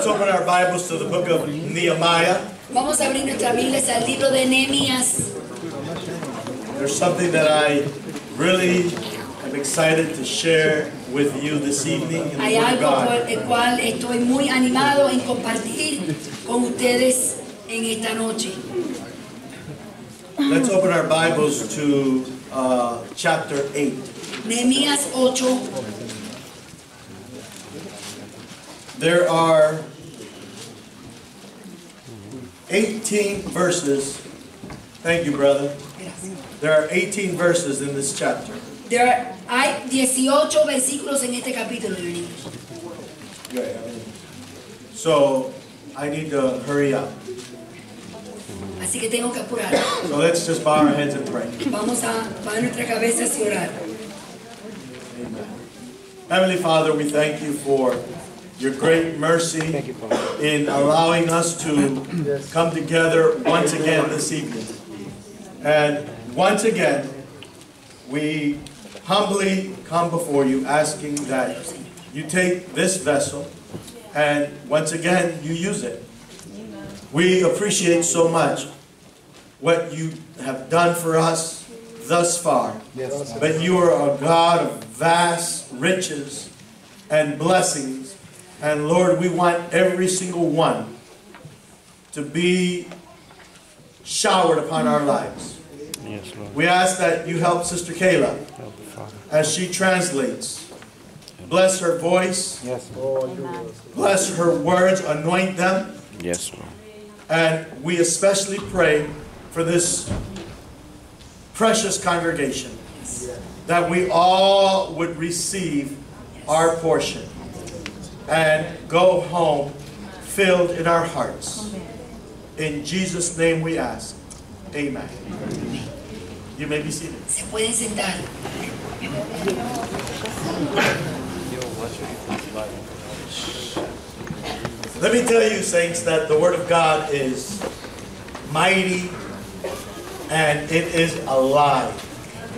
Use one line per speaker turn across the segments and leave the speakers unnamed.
Let's open our Bibles to the book of Nehemiah.
Vamos a abrir nuestras Biblias al libro de Nehemías.
There's something that I really am excited to share with you this evening in the
Hay
Word of
algo por
God.
el cual estoy muy animado en compartir con ustedes en esta noche.
Let's open our Bibles to uh, chapter 8.
Nehemías 8.
There are 18 verses. Thank you, brother. There are 18 verses in this chapter.
There are, hay 18 versículos en este capítulo, niños.
So I need to hurry up.
Así que tengo que apurar.
So let's just bow our heads and pray.
Vamos a bajar nuestras cabezas y orar.
Heavenly Father, we thank you for your great mercy in allowing us to come together once again this evening. And once again, we humbly come before you asking that you take this vessel and once again you use it. We appreciate so much what you have done for us thus far. But you are a God of vast riches and blessings. And Lord, we want every single one to be showered upon our lives.
Yes, Lord.
We ask that you help Sister Kayla
Help
as she translates. Bless her voice,
Yes,
bless her words, anoint them.
Yes, Lord.
And we especially pray for this precious congregation that we all would receive our portion and go home filled in our hearts. In Jesus' name we ask. Amen. You may be seated.
Se pueden sentar.
Let me tell you, saints, that the Word of God is mighty and it is alive.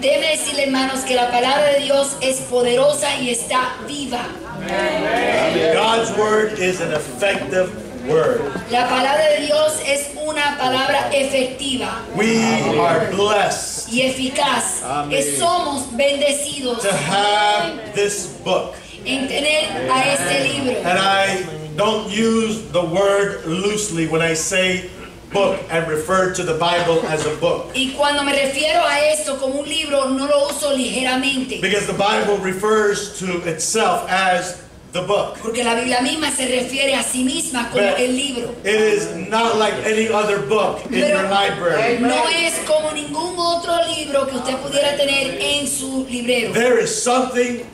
Déjeme decirle, hermanos, que la palabra de Dios es poderosa y está viva.
God's Word is an effective Word.
La palabra de Dios es una palabra efectiva
We are blessed
y eficaz. Que somos bendecidos
to have this book.
en tener a este libro.
And I don't use the word loosely when I say book and refer to the Bible as a book.
Y cuando me refiero a esto como un libro, no lo uso ligeramente.
Because the Bible refers to itself as the book.
Porque la Biblia misma se refiere a sí misma como
But
el libro.
It is not like any other book in your library.
no es como ningún otro libro que usted pudiera tener en su librero.
There is something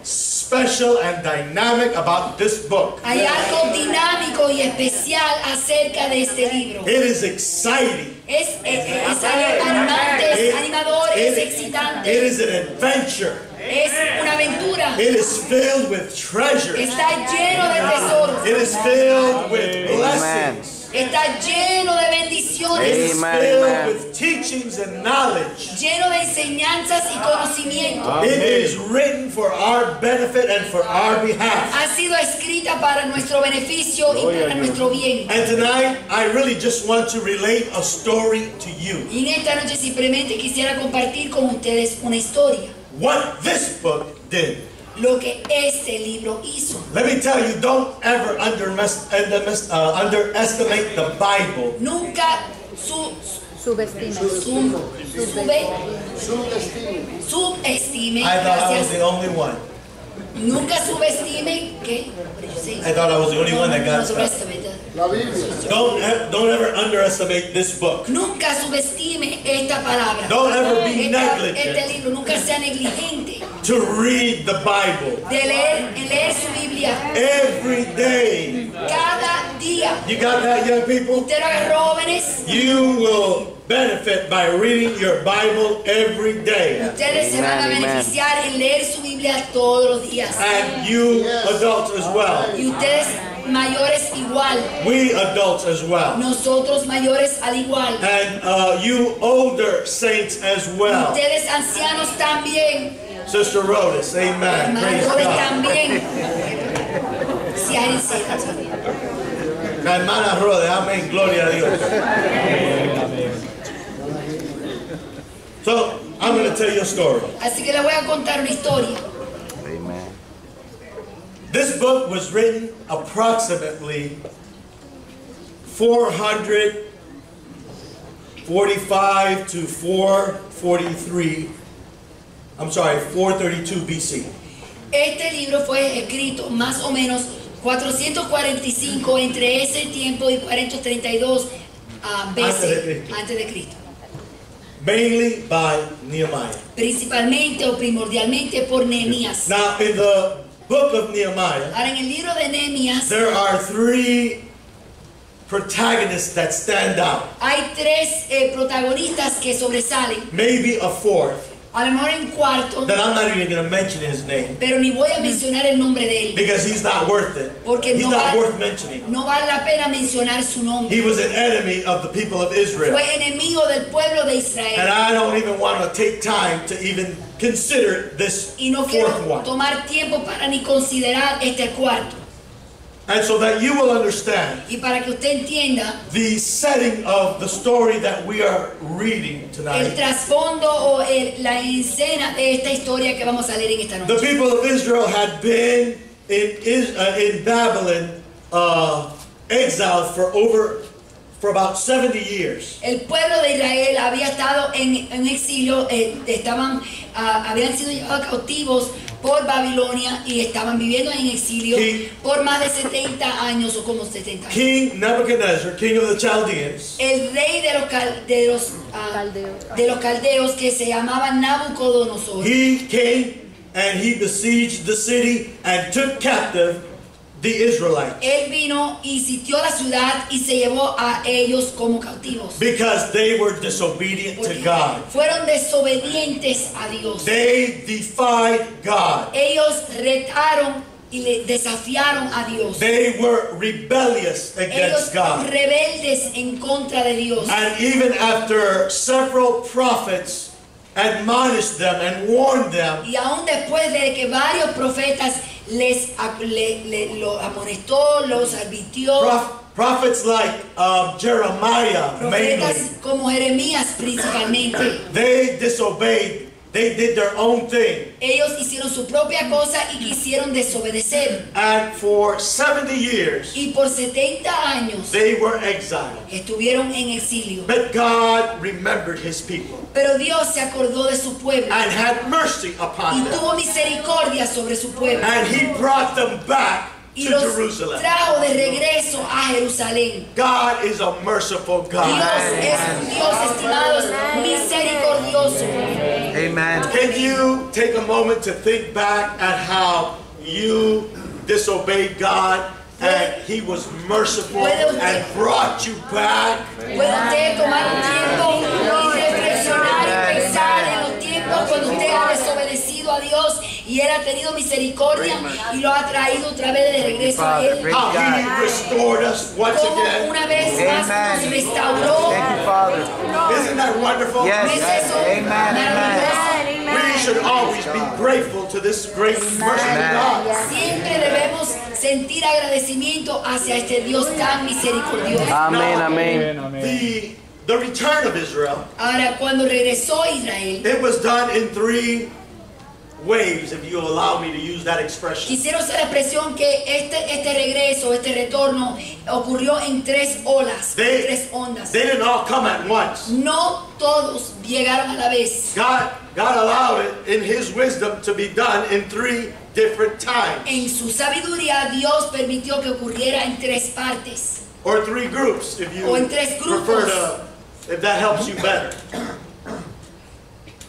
special and dynamic about this book.
Hay algo dinámico y especial acerca de este libro.
It is exciting.
Es, es, es animante, es animador, es excitante,
it is an adventure.
es una aventura.
It is filled with treasure.
Está lleno de tesoros,
It is filled with blessings.
Está lleno de bendiciones,
Amen,
filled
amen.
with teachings and knowledge.
lleno de enseñanzas y conocimiento.
It is written for our benefit and for our behalf.
Ha sido escrita para nuestro beneficio y para nuestro bien.
And tonight, I really just want to relate a story to you.
Y en esta noche simplemente quisiera compartir con ustedes una historia.
What this book did.
Lo que este libro hizo.
Let me tell you, don't ever undermes- uh, underestimate the Bible.
Nunca su,
Subestima.
su- sube- subestime,
I thought I was the only one.
Nunca subestime que
I thought I was the only one that got
subestime.
Don't, e- don't ever underestimate this book.
Nunca subestime esta palabra.
Don't ever be
Esta-
negligent.
este libro, nunca sea negligente
To read the Bible
de leer, de leer su Biblia
every day.
cada día.
You got that, young people?
Ustedes jóvenes,
You will benefit by reading your Bible every day.
ustedes se van a
Amen, amen.
beneficiar en leer su Biblia todos los días.
And you adults as well.
Y ustedes mayores igual.
We adults as well.
Nosotros mayores al igual.
And uh, you older saints as well.
Ustedes ancianos también.
Sister Rhodes, amen.
Hermanos
Praise
jóvenes
God.
también. Si hay enseñanza.
La hermana Rode, amén, gloria a Dios. So, I'm going to tell you a story.
Así que les voy a contar una historia.
Amen.
This book was written approximately 445 to 443. I'm sorry, 432 BC.
Este libro fue escrito más o menos 445 entre ese tiempo y 432 ah,
Antes de
BC,
Cristo.
antes de Cristo.
Mainly by Nehemiah.
Principalmente o primordialmente por Nehemías.
Now, in the book of Nehemiah,
Ahora, en el libro de Nehemías
there are three protagonists that stand out.
hay tres eh, protagonistas que sobresalen.
Maybe a fourth
A lo mejor en cuarto,
that I'm not even going to mention his name
pero ni voy a mencionar el nombre de él.
because he's not worth it.
Porque
He's
no
not
vale-
worth mentioning.
No vale la pena mencionar su nombre.
He was an enemy of the people of Israel.
Fue enemigo del pueblo de
And
Israel.
I don't even want to take time to even consider this
Y no
fourth
quiero
one.
tomar tiempo para ni considerar este cuarto.
And so that you will understand
Y para que usted entienda
the setting of the story that we are reading
el
tonight.
trasfondo o el- la escena de esta historia que vamos a leer en esta
The people of Israel had been in, Is- uh, in Babylon uh, exiled for over for about 70 years.
El pueblo de Israel había estado en, en exilio, eh, estaban, ah, habían sido llevados cautivos por Babilonia y estaban viviendo en exilio
Sí.
por más de 70 años o como 70 años.
King Nebuchadnezzar, king of the Chaldeans,
El rey de los, cal- de los,
Caldeos.
de los caldeos que se llamaba Nabucodonosor.
he came and he besieged the city and took captive the Israelites
Él vino y sitió la ciudad y se llevó a ellos como cautivos.
because they were disobedient to
Porque
God.
fueron desobedientes a Dios.
They defied God.
Ellos retaron y le desafiaron a Dios.
They were rebellious
Ellos
against God.
rebeldes en contra de Dios.
And even after several prophets admonished them and warned them,
Y aún después de que varios profetas les le- le- lo amonestó, los advirtió,
proph- prophets like um, Jeremiah mainly,
como Jeremías principalmente,
they disobeyed. They did their own thing.
ellos hicieron su propia cosa y quisieron desobedecer.
And for 70 years,
Y por 70 años
they were exiled.
estuvieron en exilio.
But God remembered his people
Pero Dios se acordó de su pueblo
and had mercy
y
upon them.
tuvo misericordia sobre su pueblo.
And he brought them back
Y
to
los
Jerusalem.
trajo de regreso a Jerusalén.
God is a merciful
Dios
God.
es un Dios, estimados, misericordioso.
Amen.
Can you take a moment to think back at how you disobeyed God and He was merciful and brought you back?
Puede usted tomar un tiempo y reflexionar y pensar en los tiempos cuando usted ha desobedecido a Dios y Él ha tenido misericordia y lo ha traído otra vez de regreso a Él. Como
again.
una vez más nos
Amen.
restauró.
Thank you, Father.
Isn't that wonderful?
¿No
Yes.
es eso
Amen. Amen.
maravilloso?
We should always be grateful to this great merciful God.
Siempre debemos sentir agradecimiento hacia este Dios tan misericordioso.
Amen. Amen.
The, the return of Israel,
Ahora, cuando regresó Israel,
it was done in three waves, if you'll allow me to use that expression.
quisiera usar la expresión que este, este regreso, este retorno, ocurrió en tres olas,
They,
tres ondas.
they didn't all come at once.
No todos llegaron a la vez.
God, God allowed it in His wisdom to be done in three different times
En su sabiduría, Dios permitió que ocurriera en tres partes.
or three groups, if you
O en tres
prefer
grupos.
to, if that helps you better.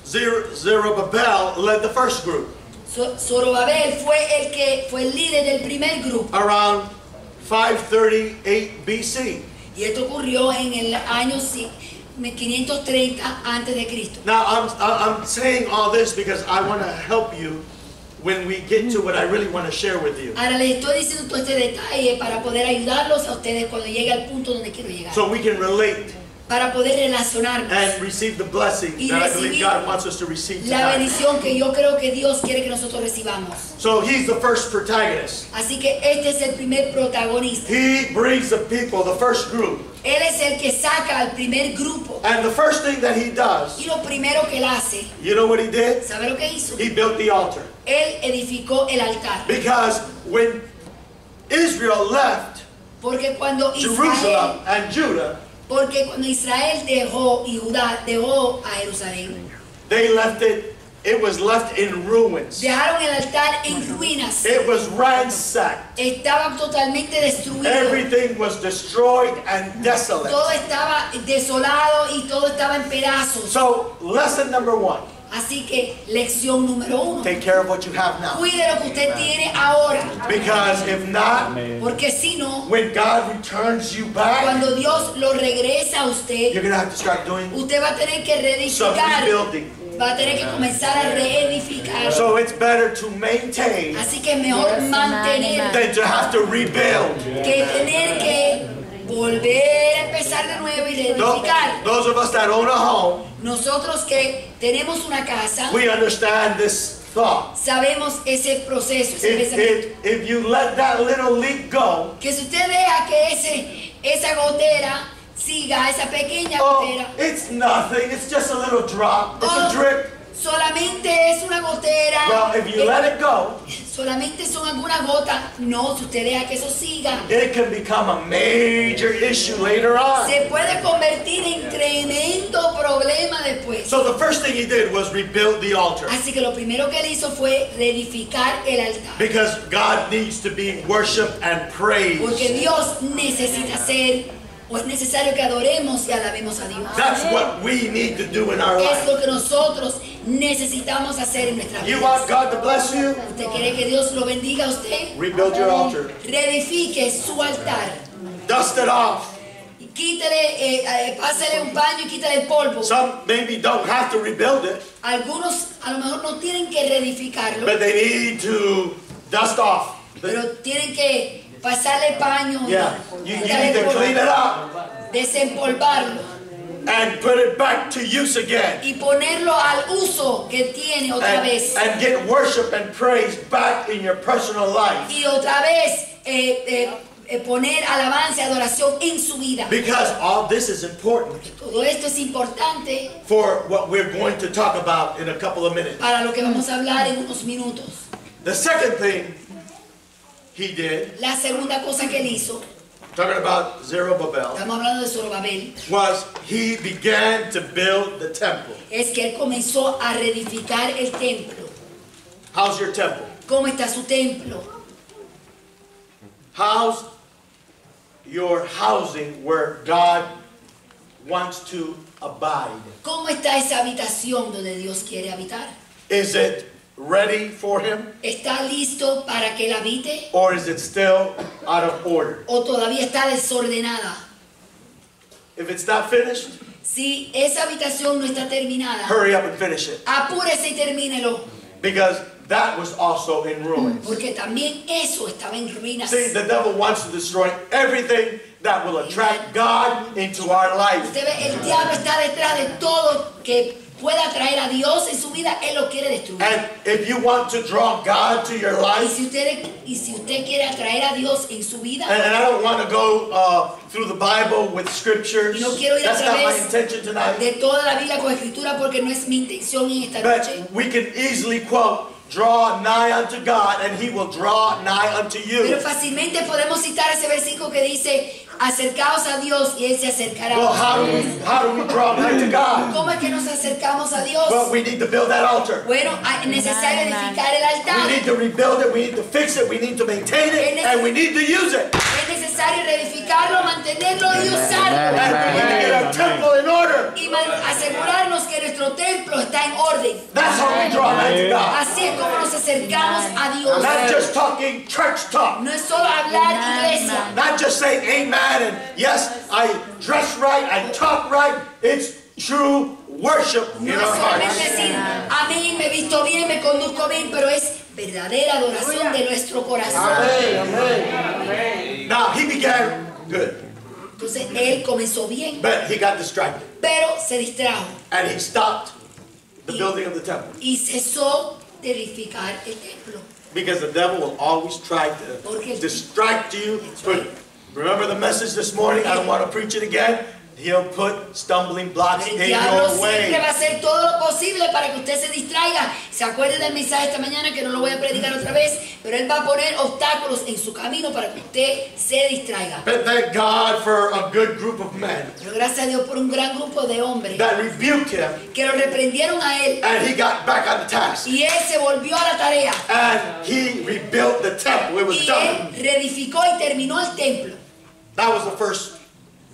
Zer- Zerubbabel led the first group
So- Zorobabel fue el que fue el líder del primer grupo.
around 538 BC.
Y esto ocurrió en el año ci- 530 antes de Cristo.
Now I'm I'm saying all this because I want to help you when we get to what I really want to share with you,
Ahora les estoy diciendo todo este detalle para poder ayudarlos a ustedes cuando llegue al punto donde quiero llegar.
so we can relate
para poder relacionarnos.
and receive the blessing
Y
that I believe God wants us to receive
La
tonight.
bendición que yo creo que Dios quiere que nosotros recibamos.
So he's the first protagonist.
Así que este es el primer protagonista.
He brings the people, the first group.
Él es el que saca al primer grupo.
And the first thing that he does,
Y lo primero que él hace,
you know what he did?
¿sabe lo que hizo?
He built the altar.
Él edificó el altar.
Because when Israel left
Porque cuando Israel Jerusalem
and Judah,
porque cuando Israel dejó y Judá dejó a Jerusalén,
they left it, it was left in ruins.
dejaron el altar en ruinas.
It was ransacked.
Estaba totalmente destruido.
Everything was destroyed and desolate.
Todo estaba desolado y todo estaba en pedazos.
So, lesson number one
Así que lección número uno.
take care of what you have now.
Cuide lo que usted tiene ahora.
Because if not,
Porque si no,
when God returns you back,
cuando Dios lo regresa a usted,
you're going to have to start doing
usted va a tener que reedificar. Va a tener que comenzar a reedificar.
So, it's better to maintain
Así que es mejor mantener
than to have to rebuild.
que tener que volver a empezar de nuevo y reedificar.
Those of us that own a home,
Nosotros que tenemos una casa,
we understand this thought.
sabemos ese proceso, ese
If,
pensamiento.
if, if you let that little leak go,
Que si usted deja que ese, esa gotera siga, esa pequeña
oh,
gotera,
it's nothing. It's just a little drop. It's a
Oh.
drip.
Solamente es una gotera,
Well, if you let it go,
solamente son algunas gotas. No, si usted deja que eso siga,
it can become a major issue later on.
se puede convertir en tremendo problema después.
So the first thing he did was rebuild the altar.
Así que lo primero que él hizo fue reedificar el altar.
Because God needs to be worshiped and praised.
Porque Dios necesita ser, o es necesario que adoremos y alabemos a Dios.
That's what we need to do in our
Es lo que nosotros necesitamos hacer en nuestra
You
vida.
want God to bless you?
¿Usted quiere que Dios lo bendiga a usted?
Rebuild your altar.
Reedifique su altar.
Dust it off.
Y Quítele, eh, eh, pásele un paño y quítale el polvo.
Some maybe don't have to rebuild it,
Algunos a lo mejor no tienen que reedificarlo,
but they need to dust off.
pero tienen que pasarle paño,
Yeah, you, you need to clean it up
desempolvarlo
and put it back to use again.
y ponerlo al uso que tiene otra
And,
vez.
and get worship and praise back in your personal life.
Y otra vez eh, eh, eh, poner alabanza y adoración en su vida.
Because all this is important
Todo esto es importante
for what we're going to talk about in a couple of minutes.
para lo que vamos a hablar en unos minutos.
The second thing he did,
La segunda cosa que él hizo,
talking about Zerubbabel,
estamos hablando de Zorobabel,
was he began to build the temple.
es que él comenzó a reedificar el templo.
How's your temple?
¿Cómo está su templo?
How's your housing where God wants to abide?
¿Cómo está esa habitación donde Dios quiere habitar?
Is it ready for him
¿Está listo para que él habite
or is it still out of order?
o todavía está desordenada?
If it's not finished,
Si esa habitación no está terminada,
hurry up and finish it
apúrese y termínelo,
because that was also in ruins.
porque también eso estaba en ruinas.
See, the devil wants to destroy everything that will attract God into our life.
Usted ve, el diablo está detrás de todo que pueda traer a Dios en su vida, él lo quiere destruir.
And if you want to draw God to your
Y
life,
si usted, y si usted quiere atraer a Dios en su vida,
and, and I don't want to go uh, through the Bible with scriptures.
Y no quiero ir a
That's not my
través
intention tonight.
de toda la Biblia con escritura, porque no es mi intención en esta noche.
We can easily quote, draw nigh unto God, and he will draw nigh unto
Pero
you.
fácilmente podemos citar ese versículo que dice, acercaos a Dios y Él se acercará
Well,
a
how do we how do we draw to God?
¿Cómo es que nos acercamos a Dios?
Well, we need to build that altar.
Bueno, es necesario edificar el
We
altar.
need to rebuild it, we need to fix it, we need to maintain it, and we need to use it.
Es necesario reedificarlo, mantenerlo y usarlo.
And we need to get our temple in order.
Y asegurarnos que nuestro templo está en orden.
That's how we draw to God.
Así es como nos acercamos a Dios.
Not just talking church talk.
No es solo hablar iglesia.
Not just saying amen and yes, I dress right, I talk right. It's true worship in
No es
our
solamente
hearts.
decir, amén, me visto bien, me conduzco bien, pero es verdadera adoración de nuestro corazón.
Now he began good.
Entonces él comenzó bien,
But he got distracted.
pero se distrajo
And he stopped the building of the temple.
y cesó de edificar el templo.
Because the devil will always try to
Porque-
distract you. Put, remember the message this morning? I don't want to preach it again. He'll put stumbling blocks in your
siempre
way.
va a hacer todo lo posible para que usted se distraiga. Se acuerde del mensaje esta mañana que no lo voy a predicar otra vez, pero él va a poner obstáculos en su camino para que usted se distraiga.
But thank God for a good group of men
Pero gracias a Dios por un gran grupo de hombres
that rebuked him
que lo reprendieron a él
and he got back on the task.
y él se volvió a la tarea
And he rebuilt the temple. It was
y
done.
él reedificó y terminó el templo.
That was the first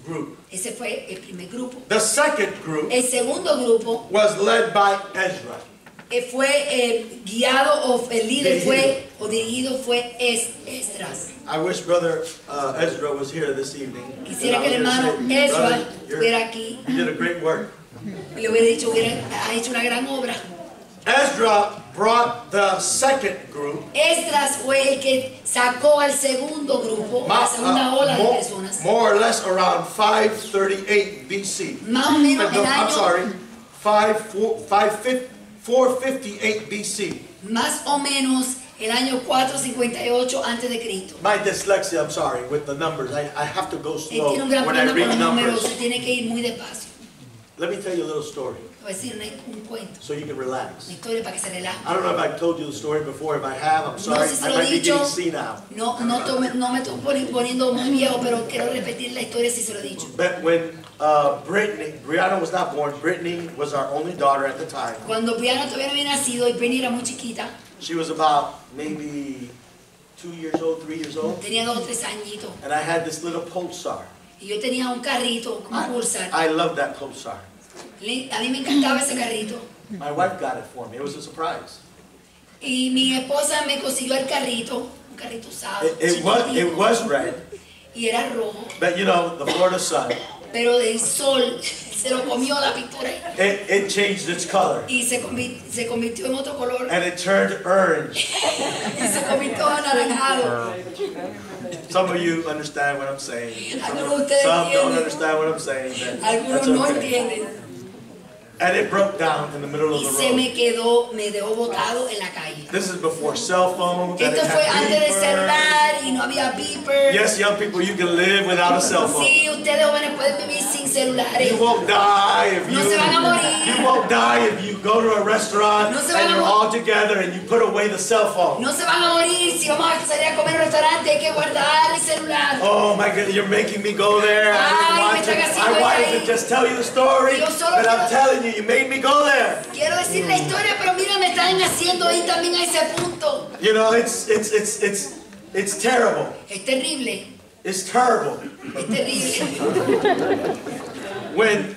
group.
Ese fue el primer grupo.
The second group
El segundo grupo
was led by Ezra.
eh, fue eh, guiado o el líder fue o dirigido fue Esdras.
I wish Brother uh, Ezra was here this evening.
Quisiera que el hermano Ezra estuviera aquí.
You did a great work.
Le hubiera dicho, hubiera, ha hecho una gran obra.
Ezra brought the second group,
Esdras fue el que sacó al segundo grupo,
ma-
la segunda
uh,
ola de
more,
personas.
more or less around 538 BC.
Más o menos
No,
el
I'm
año,
sorry, 5, 4, 5, 458 BC.
más o menos el año 458 antes de Cristo.
My dyslexia, I'm sorry, with the numbers. I, I have to go
Él
slow
tiene un gran
when I read
números,
numbers.
tiene que ir muy despacio.
Let me tell you a little story
Voy a decir un cuento,
so you can relax.
una historia para que se relaje.
I don't know if I've told you the story before. If I have, I'm sorry.
sé si
I
lo
might be
dicho.
getting senile.
No, no, tome- no me estoy poni- poniendo muy viejo, pero quiero repetir la historia si se lo he dicho.
But when uh, Brittany, Brianna was not born, Brittany was our only daughter at the time.
Cuando Brianna todavía no había nacido y Penny era muy chiquita,
She was about maybe two years old, three years old.
tenía dos o tres añitos,
And I had this little pulsar.
y yo tenía un carrito
I,
pulsar.
I loved that pulsar.
A mí me encantaba ese carrito.
My wife got it for me. It was a surprise.
Y mi esposa me consiguió el carrito, un carrito usado,
It, it was it
chiquitito,
was red,
y era rojo,
but you know the Florida sun.
pero del sol se lo comió la pintura
It, it changed its color
y se, se convirtió en otro color
and it turned orange.
y se convirtió en anaranjado.
Some of you understand what I'm saying. Some don't understand what I'm saying.
algunos no entienden.
And it broke down in the middle of the
se me quedó, me dejó botado en la calle.
This is before cell phones.
Esto fue antes
beepers.
celular y no había beeper.
Yes, young people, you can live without a cell phone.
Sí, ustedes jóvenes pueden vivir sin celulares.
You won't die if you.
No se van a morir.
You won't die if you go to a restaurant
No
and you're all together and you put away the cell phone.
No se van a morir si vamos a salir a comer a un restaurante, hay que guardar el celular.
Oh my God, you're making me go there. I
Ay,
didn't
me.
I wanted to just tell you the story, but I'm telling you, you made me go there.
Quiero decir la historia, pero mira, me están haciendo ir también a ese punto.
You know, it's it's it's it's it's terrible.
Es terrible,
It's terrible
es terrible.
when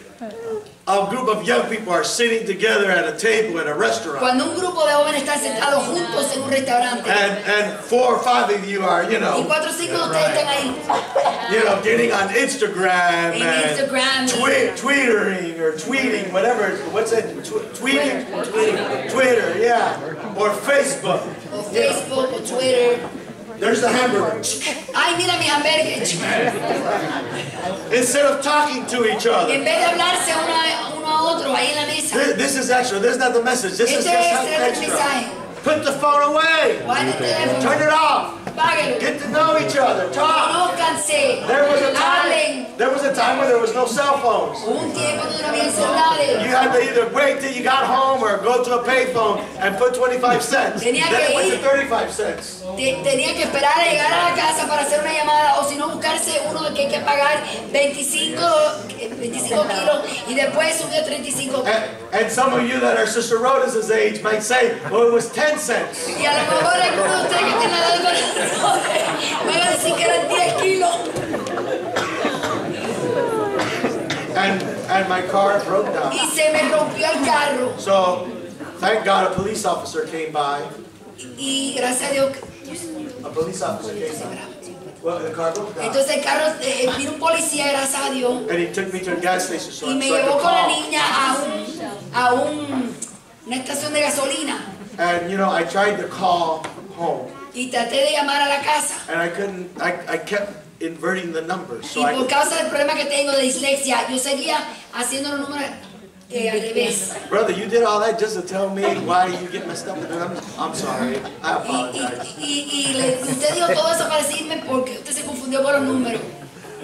a group of young people are sitting together at a table in a restaurant.
Cuando un grupo de jóvenes están sentados juntos en un restaurante
And and four or five of you are, you
y
know,
cuatro o cinco de ustedes están ahí
you know, getting on Instagram
en
and
Instagram,
twi- tweetering or tweeting, whatever. What's it? Tw- tweeting,
Twitter.
Twitter, yeah, or Facebook.
o Facebook, o Twitter.
There's the hamburger.
Ay, mira mis hamburgues.
Instead of talking to each
En
other.
vez de hablarse uno a otro ahí en la mesa.
This, is extra. This is not the message. This is just extra. Put the phone away.
Guarden el teléfono,
Turn it off.
Páguenlo.
Get to know each other. Talk.
Conózcanse,
There was a time. There was a time where there was no cell phones.
Un tiempo donde no había celulares.
You had to either wait till you got home or go to a payphone and put 25 cents. Then
Tenía
it
que
went to
ir.
35 cents.
Te- Tenía que esperar a llegar a la casa para hacer una llamada o si no buscarse uno que hay que pagar 25, eh, 25 kilos y después subió a 35
And, and some of you that are Sister Rhoda's age might say, well, it was 10 cents.
Y a lo mejor de ustedes que tienen la edad de van a decir que eran 10 kilos
And, and my car broke down.
y se me rompió el carro.
So, thank God a police officer came by.
Y gracias a Dios.
A police officer came by.
Entonces el carro, eh, vino un policía, gracias a Dios,
And he took me to a gas station so,
y me
I
llevó con la niña a, un, a un- una estación de gasolina
And, you know, I tried to call home.
y traté de llamar a la casa.
And I couldn't, I, I kept inverting the numbers. So
Y
I
por
could,
causa del problema que tengo de dislexia, yo seguía haciendo los números.
Brother, you did all that just to tell me why you get messed up with the numbers. I'm sorry. I
Y, y,
apologize.
y, y le- usted dijo todo eso para decirme porque usted se confundió con los números.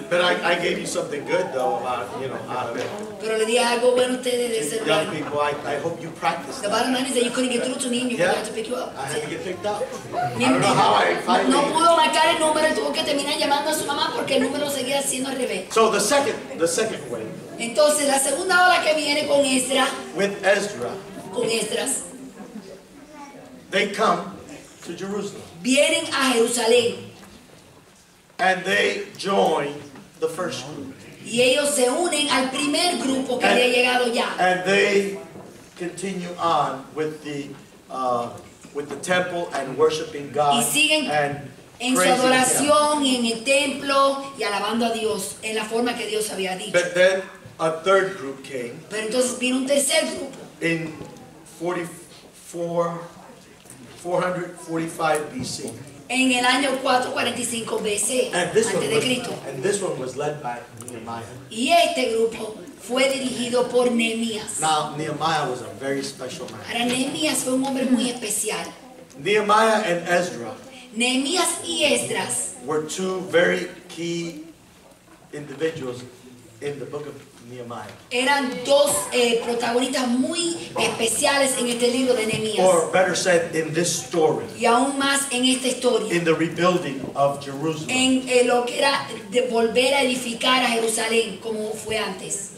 But I, I gave you something good though about you know how to.
Pero le dije algo bueno a ustedes de ser
Young
humano.
people, I, I hope you practice
The
that.
bottom line is that you couldn't get through to me and you
Yeah.
had to pick you up.
I had to get picked up. I don't know how I
No
finally.
pudo marcar el número y tuvo que terminar llamando a su mamá porque el número seguía siendo al revés.
So the second, the second way
Entonces, la segunda ola que viene con Esdras,
with Ezra,
con Esdras,
they come to Jerusalem
vienen a Jerusalén
and they join the first group
y ellos se unen al primer grupo que había llegado ya.
and they continue on with the uh, with the temple and worshiping God
Y siguen
and
En su
Him.
adoración y en el templo y alabando a Dios en la forma que Dios había dicho.
But then a third group came
Pero entonces vino un tercer grupo
in 44, 445 BC.
en el año 445 BC,
And this, one
antes de
was,
Cristo.
and this one was led by Nehemiah.
Y este grupo fue dirigido por Nehemías.
Now, Nehemiah was a very special man.
Ahora, Nehemías fue un hombre muy especial.
Nehemiah and Ezra
Nehemías y Esdras
were two very key individuals in the book of.
Eran dos eh, protagonistas muy especiales en este libro de Nehemías.
Or better said, in this story,
Y aún más en esta historia.
in the rebuilding of Jerusalem.
En eh, lo que era de volver a edificar a Jerusalén como fue antes.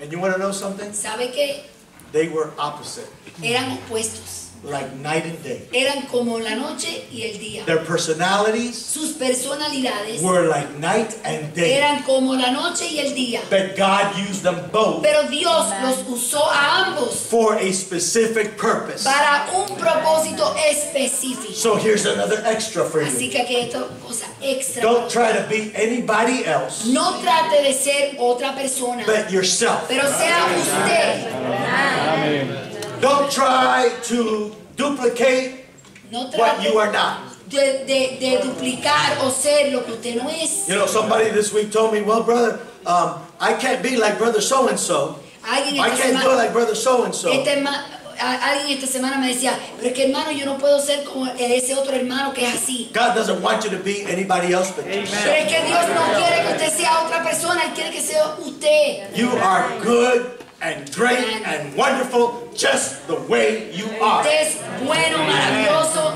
And you want to know something?
¿Sabe qué?
They were opposite,
Eran opuestos.
Like night and day.
Eran como la noche y el día.
Their personalities
Sus personalidades
were like night and day.
eran como la noche y el día.
But God used them both
Pero Dios los usó a ambos
for a specific purpose.
para un propósito específico.
So here's another extra for
Así
you.
que aquí hay otra cosa extra.
Don't try to be anybody else
No trate de ser otra persona,
but yourself.
pero sea usted.
Don't try to duplicate
No
what you are not.
de, de- de duplicar o ser lo que usted no es.
You know, somebody this week told me, well, brother, um, I can't be like brother so and so. I can't do it like brother so and so.
este herma- a- alguien esta semana me decía, pero es que hermano, yo no puedo ser como ese otro hermano que es así.
God doesn't want you to be anybody else but
Pero
yourself.
es que Dios no quiere que usted sea otra persona, Él quiere que sea usted.
You are good and great and wonderful just the way you are.
Es bueno, maravilloso,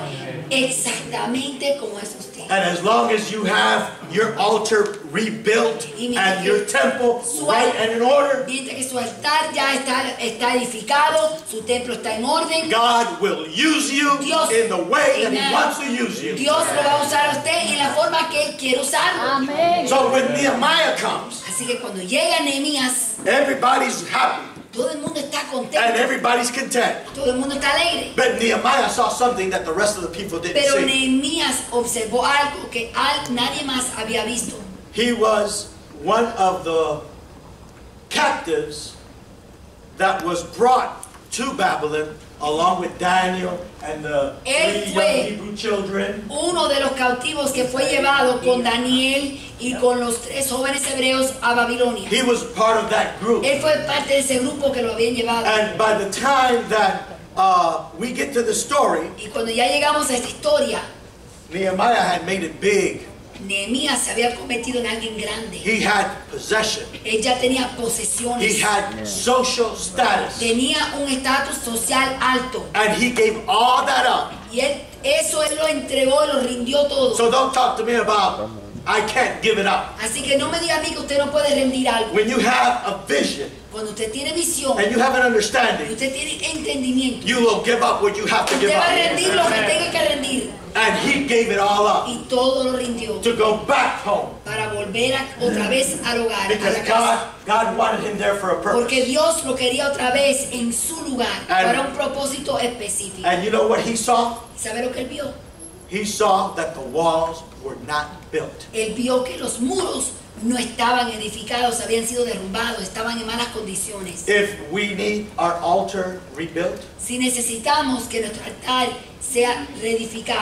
exactamente como es usted.
And as long as you have your altar rebuilt and your temple right and in order,
que su altar ya está, está edificado, su templo está en orden,
God will use you
Dios-
in the way that He wants to use you.
Dios lo va a usar a usted en la forma que Él quiere usarlo. Amén.
So when Nehemiah comes,
Así que cuando llega Nehemías,
everybody's happy
todo el mundo está
and
contento,
everybody's content.
todo el mundo está alegre.
But Nehemiah saw something that the rest of the people didn't
Pero
see.
Nehemías observó algo que nadie más había visto.
He was one of the captives that was brought to Babylon along with Daniel and the
Él
three
fue-
young Hebrew children.
Uno de los cautivos que fue llevado con Daniel y con los tres jóvenes hebreos a Babilonia.
He was part of that group.
Él fue parte de ese grupo que lo habían llevado.
And by the time that uh, we get to the story,
Y cuando ya llegamos a esta historia,
Nehemiah had made it big.
Nehemías se había convertido en alguien grande.
He had possession.
Él ya tenía
He
posesiones,
had social status.
tenía un estatus social alto.
And he gave all that up.
Y él, eso él lo entregó lo rindió todo.
So don't talk to me about, I can't give it up.
Así que no me diga a mí que usted no puede rendir algo.
When you have a vision
Cuando usted tiene visión
and you have an
y
understanding,
usted tiene entendimiento,
you will give up what you have to give
usted va a
up.
rendir lo que tenga que rendir.
And he gave it all up
Y todo lo rindió
to go back home
para volver a- otra vez al hogar, a
because
la casa.
God, God wanted him there for a purpose. Porque.
Dios lo quería otra vez en su lugar
And-
para un propósito específico.
And you know what he saw?
¿Sabe lo que él vio?
He saw that the walls were not built.
Él vio que los muros no estaban edificados, habían sido derrumbados, estaban en malas condiciones.
If we need our altar rebuilt,
Si necesitamos que nuestro altar sea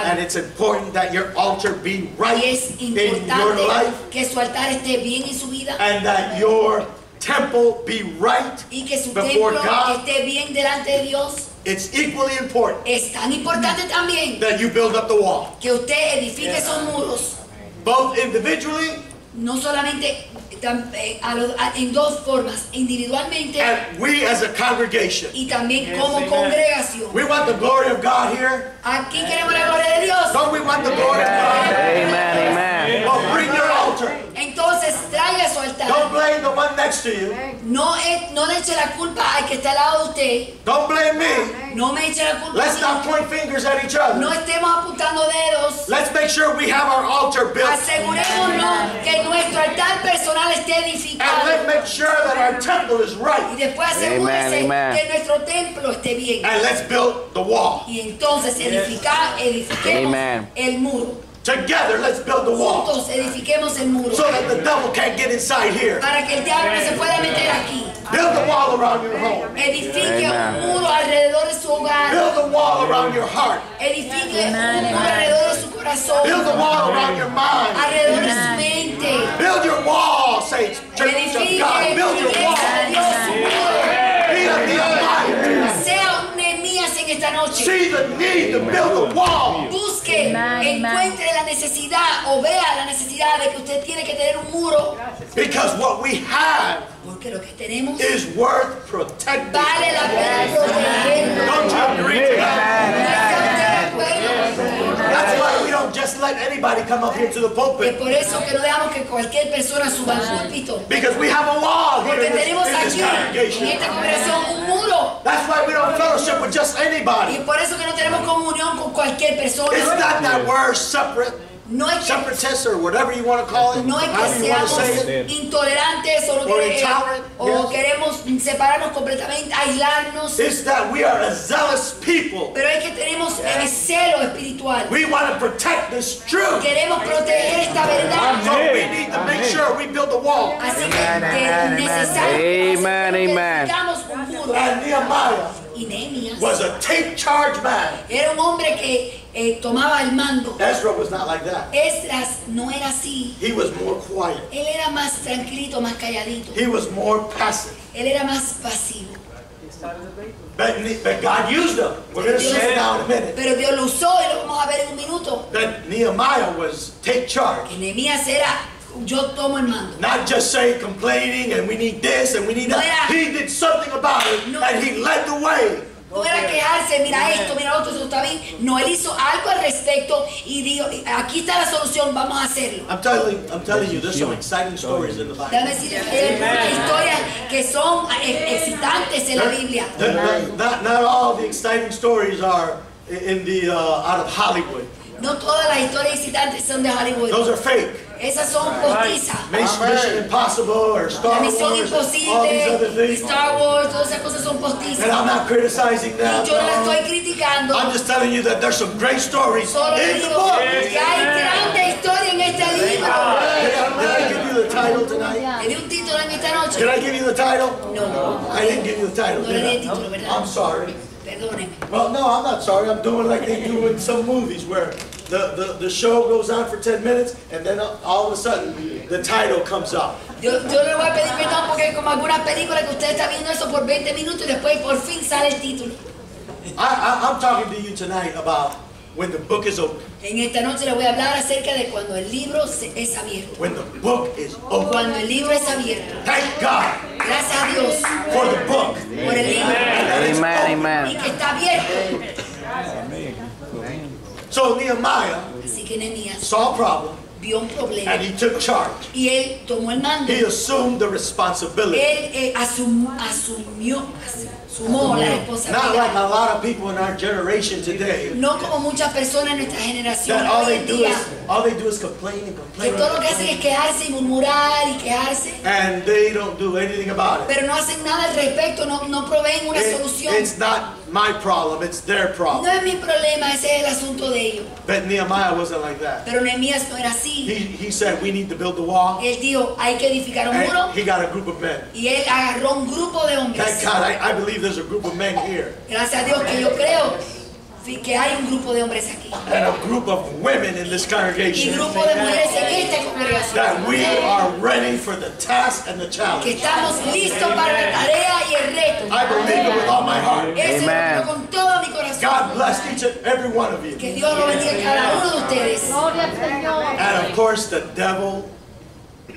and it's important that your altar be right
y es
in your
importante
life,
que su altar esté bien en su vida
and that your temple be right,
y que su
Before
templo
God.
esté bien delante de Dios,
it's equally important
es tan importante también
that you build up the wall,
que usted edifique esos muros,
both individually
no solamente tam- eh, a lo- a- en dos formas, individualmente
and we as a congregation.
y también como congregación.
We want the glory of God here.
Aquí queremos la gloria de Dios.
Don't we want the glory of God?
Amen. Amen.
Well, bring your altar.
Entonces su
Don't blame the one next to you.
No, es- no le eche la culpa al que está al lado de usted.
Don't blame me.
No me eche la culpa
Let's not point fingers at each
No
other.
estemos apuntando dedos.
Let's make sure we have our altar built.
Asegurémonos que nuestro altar personal esté
And
edificado.
let's make sure that our temple is
Y
right.
después asegúrese que nuestro templo esté bien.
And let's build the wall.
Y entonces edificar, edifiquemos el muro.
Together, let's build the wall.
Juntos edifiquemos el muro.
So that the devil can't get inside here.
Para que el diablo no se pueda meter aquí.
Build the wall around your home.
Edifique
Amen.
un muro alrededor de su hogar.
Build the wall around your heart.
Edifique un muro alrededor de su corazón.
Build the wall around your mind.
Alrededor de su mente.
Build your wall, saints. Church of God. Build your wall.
Dios su muro.
Be a Nehemiah.
Esta noche.
See the need to build the wall.
Busque, encuentre la necesidad o vea la necesidad de que usted tiene que tener un muro.
Because what we have
Porque lo que tenemos
is worth protecting.
vale la pena protegerlo.
Don't you agree to that?
¿No está usted de acuerdo?
That's why we don't just let anybody come up here to the
Es
pulpit.
por eso que no dejamos que cualquier persona suba al púlpito.
Because we have a wall here
Porque
in this,
tenemos
in this
aquí, en
congregation.
esta congregación, un muro.
That's why we don't fellowship with just
Y
anybody.
por eso que no tenemos comunión con cualquier
It's
persona.
not that we're separate,
No es que,
or whatever you want to call it,
no que seamos intolerantes o, no
Or
quere-
intolerant,
o
yes.
queremos separarnos completamente, aislarnos.
It's that we are a zealous people.
Pero es que tenemos el celo espiritual.
We want to protect this truth.
Queremos proteger esta verdad.
So we need to make sure we build the wall.
Así que necesario
Amen,
que
amen.
edificamos un muro.
And Nehemiah
Y Nehemías
was a take charge man.
era un hombre que eh, tomaba el mando.
Ezra was not like that.
Esdras no era así.
He was more quiet.
Él era más tranquilito, más calladito.
He was more passive.
Él era más pasivo.
But, but God used him. We're going to see it now in a minute.
Pero Dios lo usó y lo vamos a ver en un minuto.
That Nehemiah was take charge.
Que Nehemías era, yo tomo el mando.
Not just saying complaining and we need this and we need that. He did something about it
No.
and he led the way.
No era quejarse, mira esto, mira lo otro, eso está bien. No, él hizo algo al respecto y dijo, aquí está la solución, vamos a hacerlo.
I'm telling, I'm telling you, there's some exciting stories in the Bible.
Déjame hay historias que son excitantes en la Biblia.
Not, not all the exciting stories are in the uh, out of Hollywood.
No todas las historias excitantes son de Hollywood.
Those are fake.
Esas son postizas.
Mission, Mission Impossible or Star Wars,
misión
all these other
imposible,
things.
Star Wars, todas esas cosas son
And. I'm not criticizing
Y
that.
yo no la
no.
estoy criticando.
I'm just telling you that there's some great stories
Solo le
in the
digo
book.
que hay grande historia en este libro.
Did I, give you the title tonight?
¿Le di un título en esta noche?
Did I give you the title?
No, no.
I didn't give you the title.
no le di
I?
el título, ¿verdad?
I'm sorry.
Perdóneme.
Well, no, I'm not sorry. I'm doing like they do in some movies where the, the, the show goes on for 10 minutes and then all of a sudden the title comes up.
Yo, yo le voy a pedir perdón porque como algunas películas que usted está viendo eso por 20 minutos y después por fin sale el título.
I, I, I'm talking to you tonight about when the book is open.
En esta noche le voy a hablar acerca de cuando el libro se- es abierto.
When the book is open.
Cuando el libro es abierto.
Thank God
Gracias a Dios
for the book.
por el libro
that is
Amen.
y
Amen.
que está abierto.
So Nehemiah
Así que Nehemías
saw a problem
vio un problema
and he took charge.
y él tomó el mando.
He assumed the responsibility.
Él eh, asum- asumió, asumó la
Not like
responsabilidad.
a lot of people in our generation today.
No como muchas personas en nuestra generación
That all
hoy
they
en
do
día,
is all they do is complain and
que
complain.
todo lo que hacen es quejarse y murmurar y quejarse,
And they don't do anything about it.
pero no hacen nada al respecto, no, no proveen una
It-
solución.
it's not my problem, it's their problem.
No es mi problema, ese es el asunto de ellos.
But Nehemiah wasn't like that.
Pero Nehemías no era así.
He, he said, we need to build the wall.
Él dijo, hay que edificar un muro.
He got a group of men.
Y él agarró un grupo de hombres. Thank.
God, I, I believe there's a group of men here.
Gracias a Dios que yo creo sí, que hay un grupo de hombres aquí.
And a group of women in this
Y
congregation.
grupo de mujeres en esta congregación.
That we are ready for the task and the
Que
challenge.
estamos listos para la tarea y el reto.
I believe it with all my heart.
Amen.
con todo mi corazón.
God bless each and every one of you.
Que Dios lo bendiga a cada uno de ustedes.
Gloria al Señor.
And of course, the devil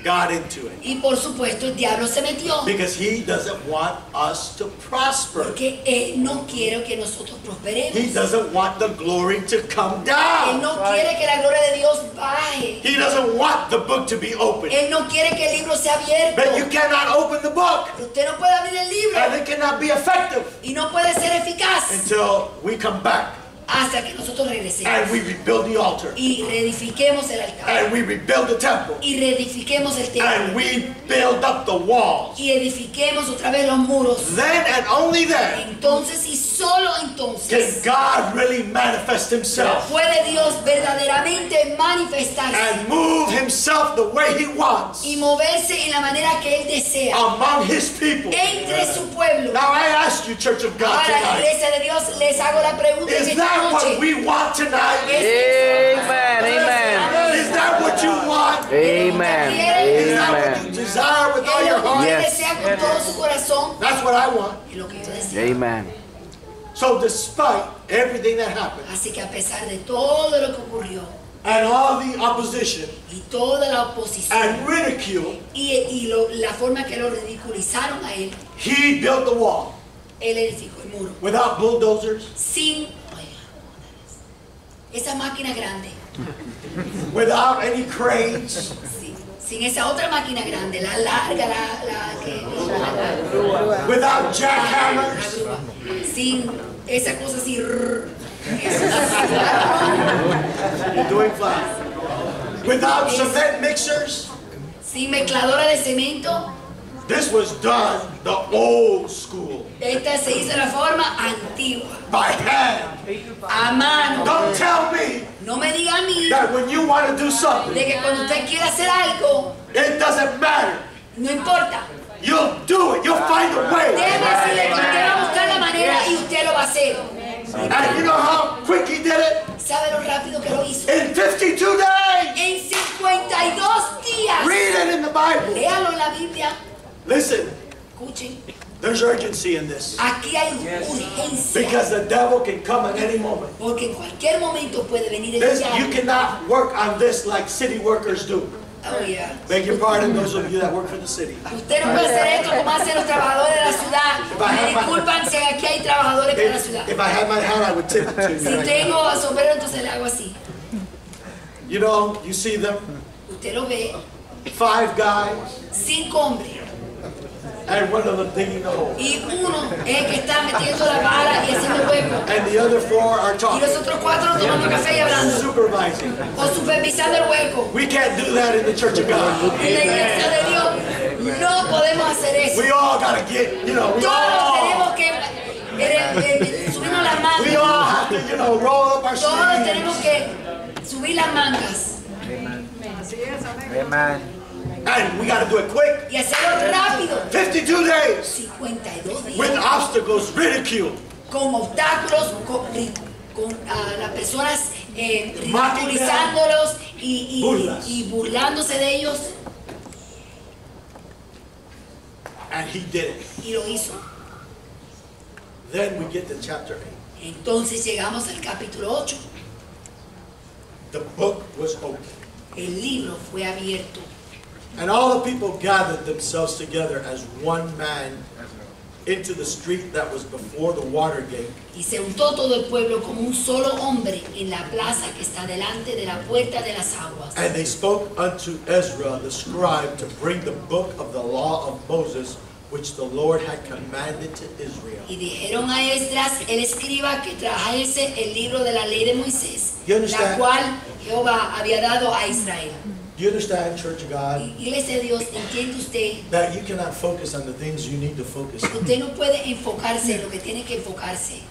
got into it.
Y por supuesto el diablo se metió.
Because he doesn't want us to prosper.
Porque Él no quiere que nosotros prosperemos.
He doesn't want the glory to come down.
Él no quiere que la gloria de Dios baje.
He doesn't want the book to be open.
Él no quiere que el libro sea abierto.
But you cannot open the book.
Usted no puede abrir el libro
And it cannot be effective
y no puede ser eficaz
until we come back
hasta que nosotros regresemos
and we rebuild the altar.
y reedifiquemos el altar
And we rebuild the temple.
y reedifiquemos el
And
templo
we build up the walls.
y edifiquemos otra vez los muros.
Then and only then
Entonces y solo
can
entonces
God really manifest himself
puede Dios verdaderamente manifestarse
and move himself the way he wants
y moverse en la manera que Él desea
among his people.
entre su pueblo.
Now I ask you, Church of God,
Ahora,
tonight,
iglesia de Dios, les hago la pregunta
that what we want tonight?
Amen. Amen.
Is that what you want?
Amen.
Is that what you
Amen.
desire with all your heart?
Yes.
desea con todo su corazón.
That's what I want.
Es lo que yo deseo.
Amen.
So despite everything that happened
Así que a pesar de todo lo que ocurrió
and all the opposition
y toda la oposición
and ridicule,
y, y lo- la forma que lo ridiculizaron a él,
he built the wall
él edificó el muro
without bulldozers,
sin oiga, esa máquina grande,
without any cranes,
sí, sin esa otra máquina grande, la larga, la, la que la
without jackhammers,
sin esa cosa así.
You're doing fine. Without cement mixers,
sin mezcladora de cemento.
This was done the old school,
Esta se hizo de la forma antigua,
by hand.
a mano.
Don't tell me
No me diga a mí
that when you want to do something,
de que cuando usted quiere hacer algo,
it doesn't matter.
no importa.
You'll do it. You'll find a way.
Déjeme decirle que usted va a buscar la manera y usted lo va a hacer.
And you know how quick he did it?
¿Sabe lo rápido que lo hizo?
In 52 days.
En 52 días.
Read it in the Bible.
Léalo en la Biblia.
Listen,
Escuchen.
there's urgency in this.
Aquí hay urgencia.
Because the devil can come at any moment.
Porque en cualquier momento puede venir el
This, you cannot work on this like city workers do.
Oh, yeah.
Beg your pardon, those of you that work for the city.
Usted no puede hacer esto como hacen los trabajadores de la ciudad. Me disculpan si aquí hay trabajadores de la ciudad.
If, if I had my hat, I would tip it to
Si
you. right
tengo sombrero, entonces le hago así.
You know, you see them,
Usted lo ve.
five guys,
Cinco hombres. Y uno es el que está metiendo la vara y haciendo hueco.
And the other four are
Y
talking,
los otros cuatro tomando café y hablando.
supervising.
O supervisando el hueco.
We can't do that in the church of God.
En la iglesia de Dios no podemos hacer eso.
We all gotta get, you know, we
Todos
all,
tenemos que eh, eh, subirnos las
we all
mangas.
have to, you know, roll up our
Todos tenemos
sleeves.
que subir las mangas
Amen.
And we gotta do it quick.
y hacerlo rápido.
52 days
52
with
días
obstacles, ridicule,
con obstáculos, con, con ah, las personas eh, ridiculizándolos y, y- y burlándose de ellos.
and he did it.
Y lo hizo.
Then we get to chapter 8.
Entonces llegamos al capítulo 8.
The book was open.
El libro fue abierto.
And all the people gathered themselves together as one man into the street that was before the water gate.
Y se todo el pueblo como un solo hombre en la plaza que está delante de la puerta de las aguas.
And they spoke unto Ezra the scribe to bring the book of the law of Moses, which the Lord had commanded to Israel.
Y dijeron a Esdras, el escriba, que trajese el libro de la ley de Moisés, la cual Jehová había dado a Israel.
Do you understand, Church of God,
Iglesia de Dios, entiende usted,
that you cannot focus on the things you need to focus on?
usted no puede enfocarse en lo que tiene que enfocarse.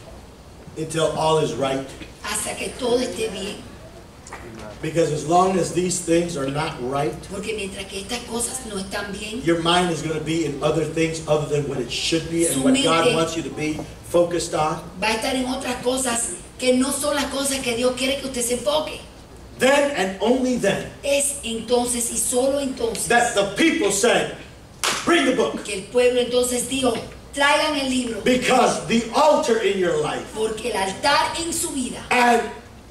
until all is right.
hasta que todo esté bien.
Because as long as these things are not right,
Porque mientras que estas cosas no están bien,
your mind is going to be in other things other than what it should be and what God wants you to be focused on.
va a estar en otras cosas que no son las cosas que Dios quiere que usted se enfoque.
Then and only then
Es entonces y solo entonces
that the people said, Bring the book.
que el pueblo entonces dijo, traigan el libro,
Because the altar in your life
porque el altar en su vida
and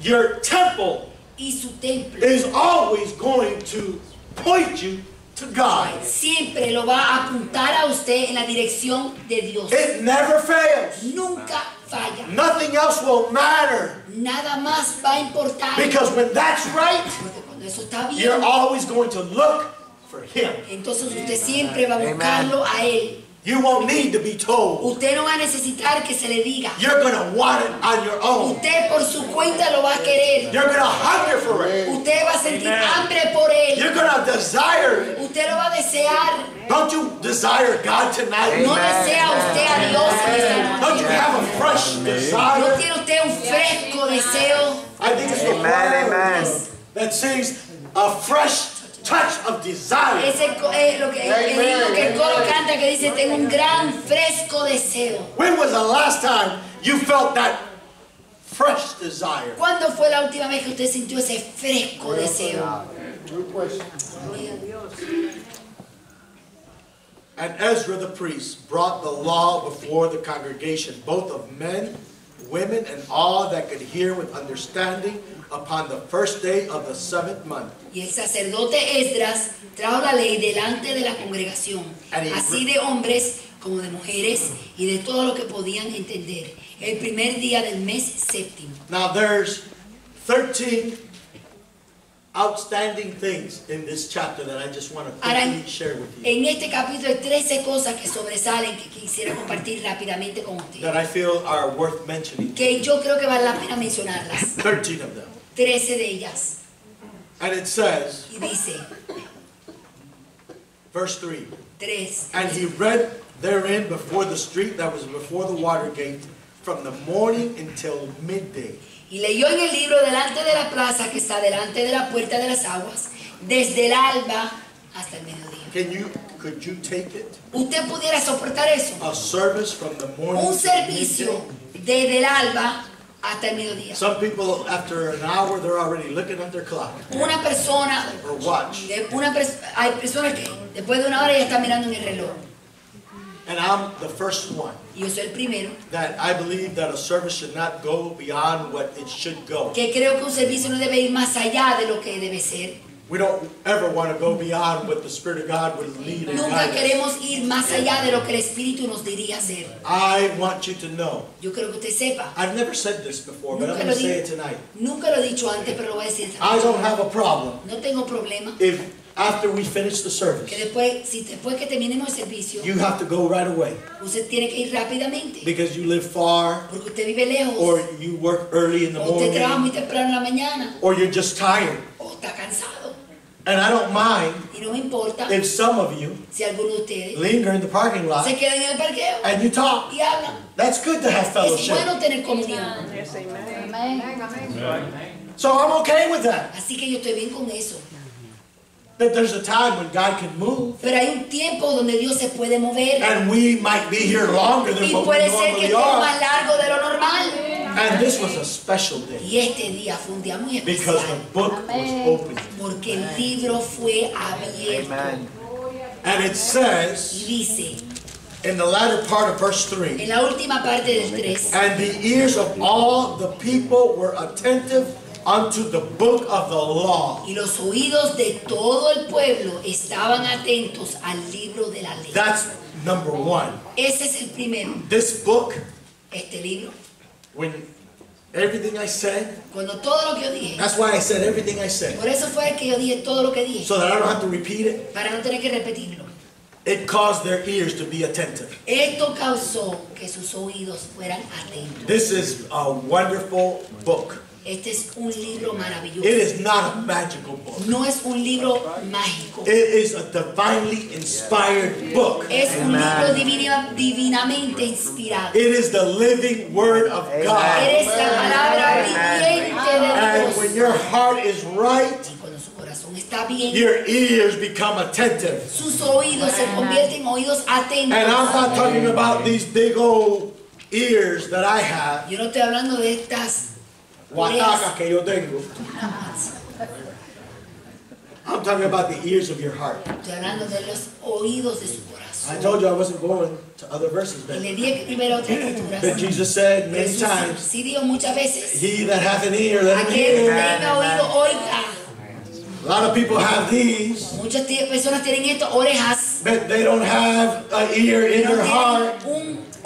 your temple
y su templo
is always going to point you to God.
siempre lo va a apuntar a usted en la dirección de Dios.
It never fails.
Nunca falla.
Nothing else will matter.
Nada más va a importar.
Because when that's right,
Porque eso está
you're always going to look for Him.
entonces usted siempre va a buscarlo a Él.
You won't need to be told.
Usted no va a necesitar que se le diga.
You're going to want it on your own.
Usted por su cuenta lo va a querer.
You're going to hunger for it.
Usted va a sentir hambre por Él.
You're going to desire it.
Usted lo va a desear.
Don't you desire God tonight?
No desea usted a Dios en esta
Don't you have a fresh desire?
No
desire?
tiene usted un fresco deseo.
I think it's the
Amen, amen.
that sings a fresh touch of desire.
Ese eh, lo que, el himno que el coro canta que dice tengo un gran fresco deseo.
When was the last time you felt that fresh desire?
¿Cuándo fue la última vez que usted sintió ese fresco deseo?
And Ezra the priest brought the law before the congregation, both of men, women, and all that could hear with understanding upon the first day of the seventh month.
Y el sacerdote Esdras trajo la ley delante de la congregación, así de hombres como de mujeres y de todo lo que podían entender, el primer día del mes séptimo.
Now there's 13 outstanding things in this chapter that I just want to quickly share with you.
en este capítulo hay 13 cosas que sobresalen que quisiera compartir rápidamente con usted,
That I feel are worth mentioning.
que yo creo que vale la pena mencionarlas,
13 of them.
13 de ellas.
And it says,
Y dice,
verse 3
3,
And he read therein before the street that was before the water gate from the morning until midday.
Y leyó en el libro delante de la plaza que está delante de la puerta de las aguas, desde el alba hasta el mediodía.
Can you, could you take it?
¿Usted pudiera soportar eso?
A service from the morning
Un servicio desde el alba hasta el mediodía.
Some people, after an hour, they're already looking at their clock
Una persona,
or watch.
una pers- hay personas que después de una hora ya están mirando en el reloj.
And I'm the first one
yo soy el primero
that I believe that a service should not go beyond what it should go.
que creo que un servicio no debe ir más allá de lo que debe ser.
We don't ever want to go beyond what the Spirit of God would lead and
Nunca
guide us.
queremos ir más allá de lo que el Espíritu nos diría hacer.
I want you to know.
Yo que usted sepa.
I've never said this before, but I'm going to say it tonight.
Nunca lo he dicho antes, pero lo voy a decir
I don't have a problem
No tengo problema
if after we finish the service,
que después, si después que terminemos el servicio,
you have to go right away
usted tiene que ir rápidamente.
because you live far
Porque usted vive lejos.
or you work early in the
O usted trabaja muy
morning
temprano en la mañana.
or you're just tired.
O está cansado.
And I don't mind
Y no me importa
if some of you
si alguno de ustedes
linger in the parking lot
se quedan en el parqueo
and you talk.
y hablan.
That's good to have
Es
fellowship.
bueno tener comunión.
So I'm okay with that. That there's a time when God can move
Pero hay un tiempo donde Dios se puede mover.
and we might be here longer than
Y
what we
puede ser que
normally
esté más
are.
largo de lo normal.
And this was a special day
Y este día fue un día muy especial.
because the book was open.
Porque el libro fue abierto.
Amen.
And it
Y
says
dice,
in the latter part of verse 3
en la última parte del 3,
And the ears of all the people were attentive unto the book of the law.
y los oídos de todo el pueblo estaban atentos al libro de la ley.
That's number one.
Ese es el primero.
This book,
Este libro,
when everything I said,
cuando todo lo que yo dije,
that's why I said everything I said,
por eso fue que yo dije todo lo que dije,
so that I don't have to repeat it.
para no tener que repetirlo.
It caused their ears to be attentive.
Esto causó que sus oídos fueran atentos.
This is a wonderful book.
Este es un libro maravilloso.
is not a magical book.
No es un libro mágico.
It is a divinely inspired book.
Es un libro divina- divinamente inspirado.
It is the living word of God.
Eres la palabra viviente de
And when your heart is right,
Y cuando su corazón está bien,
your ears become attentive.
sus oídos se convierten en oídos
And I'm not talking about these big old ears that I have,
Yo no estoy hablando de estas
guatacas que yo tengo. I'm talking about the ears of your heart.
Estoy hablando de los oídos de su
I told you I wasn't going to other verses, but,
le dije que primero otras escrituras.
but Jesus said many
Jesús
times,
sí dijo muchas veces.
He that hath an ear, let him hear.
oído, oiga.
A lot of people have these,
Muchas personas tienen esto, orejas,
but they don't have an ear in their heart.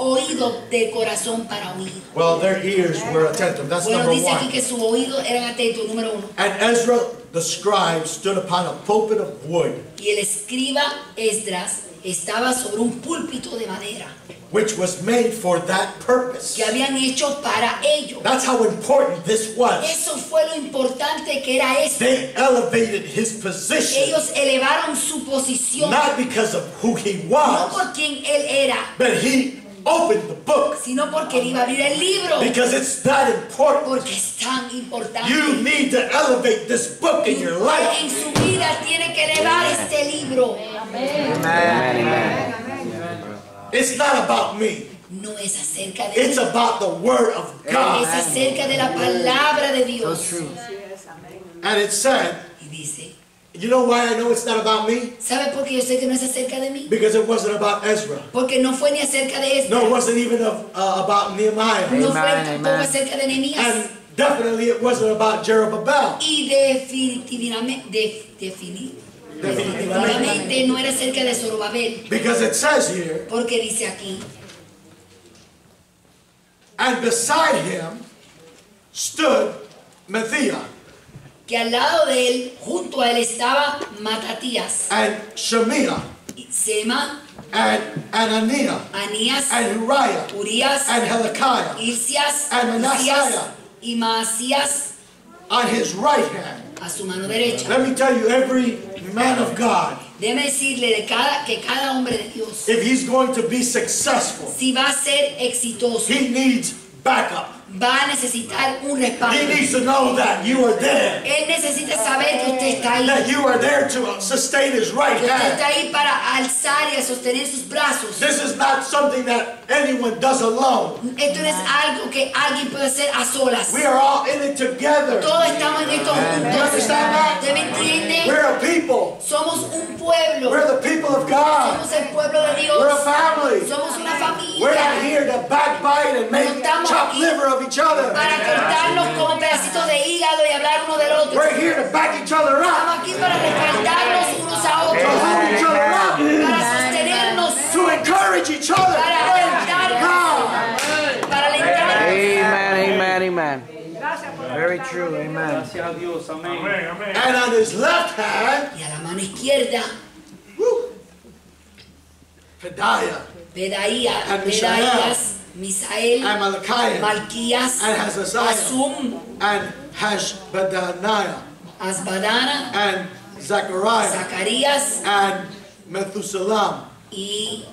Oído de corazón para oír.
Well, their ears were attentive. That's
Bueno,
number
dice aquí
one.
que sus oídos eran atentos, número uno.
And Ezra the scribe stood upon a pulpit of wood,
Y el escriba Esdras estaba sobre un púlpito de madera
which was made for that purpose.
que habían hecho para ello.
That's how important this was.
Eso fue lo importante que era esto.
They elevated his position,
Ellos elevaron su posición,
not because of who he
no
was,
por quien él era,
but he opened the book
sino porque él iba a abrir el libro.
because it's that important.
Porque es tan importante.
You need to elevate this book in your life.
en su vida tiene que elevar este libro.
Amen. Amen.
It's not about me.
No es acerca de
It's
mí,
about the word of
es
God.
acerca de la palabra de Dios.
And it said,
Y dice,
you know why I know it's not about me?
¿sabe por qué yo sé que no es acerca de mí?
Because it wasn't about Ezra.
Porque no fue ni acerca de esto.
No, it wasn't even of, uh, about Nehemiah.
No fue
Amen,
tampoco
amen.
acerca de Nehemías.
And definitely it wasn't about Jeroboam.
Y definitivamente, de- defini- definitivamente no era acerca de Zorobabel.
Because it says here,
Porque dice aquí,
and beside him stood Methiah
que al lado de él, junto a él estaba Matatías,
and Shemiah
Sema,
and Ananiah.
Anías,
and Uriah.
Urias,
and Hezekiah.
Ilcias,
And Manasseh.
y Masías
on his right hand.
a su mano derecha.
Let me tell you, every man of God,
Déjeme decirle de cada, que cada hombre de Dios,
if he's going to be successful,
si va a ser exitoso,
he needs backup.
Va a necesitar un
He
respaldo.
needs to know that you are there,
Él necesita saber que usted está ahí.
that you are there to sustain his right
Que usted
hand.
está ahí para alzar y sostener sus brazos.
This is not something that anyone does alone.
Esto no es algo que alguien puede hacer a solas.
We are all in it together.
Todos estamos en esto
You
juntos.
understand that?
¿Usted me entiende?
We're a people.
Somos un pueblo.
We're the people of God.
Somos el pueblo de
We're a
Dios.
family.
Somos una
We're not
familia.
here to backbite and make chopped liver of each other.
Para cortarnos como pedacitos de hígado y hablar uno del otro.
We're here to back each other up,
Estamos aquí para respaldarnos unos a
to hold
otros.
each other up,
Para sostenernos.
to encourage each other.
Para
Praise God.
alentarnos. Para alentarnos.
Amen. Amen. Amen. Very true. Amen.
Gracias a Dios, amén.
And on his left hand,
Y a la mano izquierda,
Pedaiah
Pedaías,
And Mishael.
Misael,
and Malachiah
Malquías,
and Hazaziah
Asum,
and Hashbadaniah
Asbadana,
and Zechariah
Zacarías
and Methuselah,
y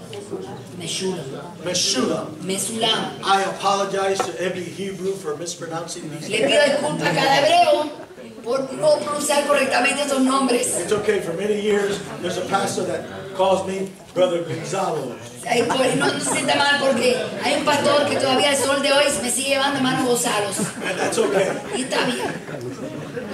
Meshulam.
Meshulam.
Mesulam.
I apologize to every Hebrew for mispronouncing these
Le pido disculpas a cada hebreo por no pronunciar correctamente estos nombres.
It's okay, for many years, there's a pastor that calls me Brother Gonzalo.
Por- No se sienta mal porque hay un pastor que todavía al sol de hoy me sigue llevando hermano Gonzalos.
And that's okay.
Y está bien,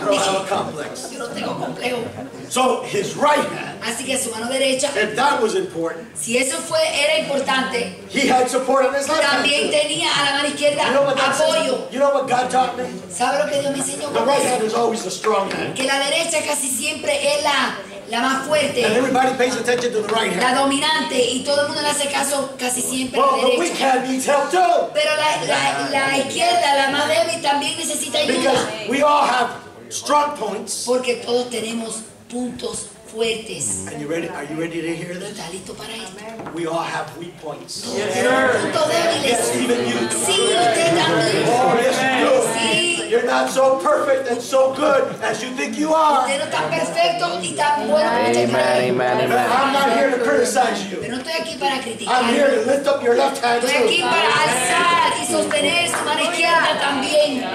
Don't have a complex.
yo no tengo complejo.
So his right hand,
Así que su mano derecha,
if that was important,
si eso fue, era importante,
he had support on his left
también tenía a la mano izquierda
You know
apoyo.
says? You know what God taught me?
¿Sabe lo que Dios me enseñó
The right hand is always the strong hand.
Que la derecha casi siempre es la, la más
And
fuerte,
everybody pays attention to the right hand.
la
hand.
dominante, y todo el mundo le hace caso casi siempre a
Well,
la
the weak
derecha.
hand needs help too.
Pero la, la, la izquierda, la más débil, también necesita ayuda.
Because we all have strong points
Porque todos tenemos puntos fuertes. Mm-hmm.
And you ready? Are you ready to hear this?
¿Está listo para esto?
We all have weak points.
Puntos débiles.
Even you.
Sí, usted también.
Oh, yes, you.
Sí.
You're not so perfect and so good as you think you are.
Usted no está perfecto y tan bueno como usted
Amen,
cree.
amen,
But
amen.
I'm not here to criticize you.
Pero no estoy aquí para
I'm here to lift up your left hand
Estoy aquí
too.
para alzar y sostener su mano izquierda también.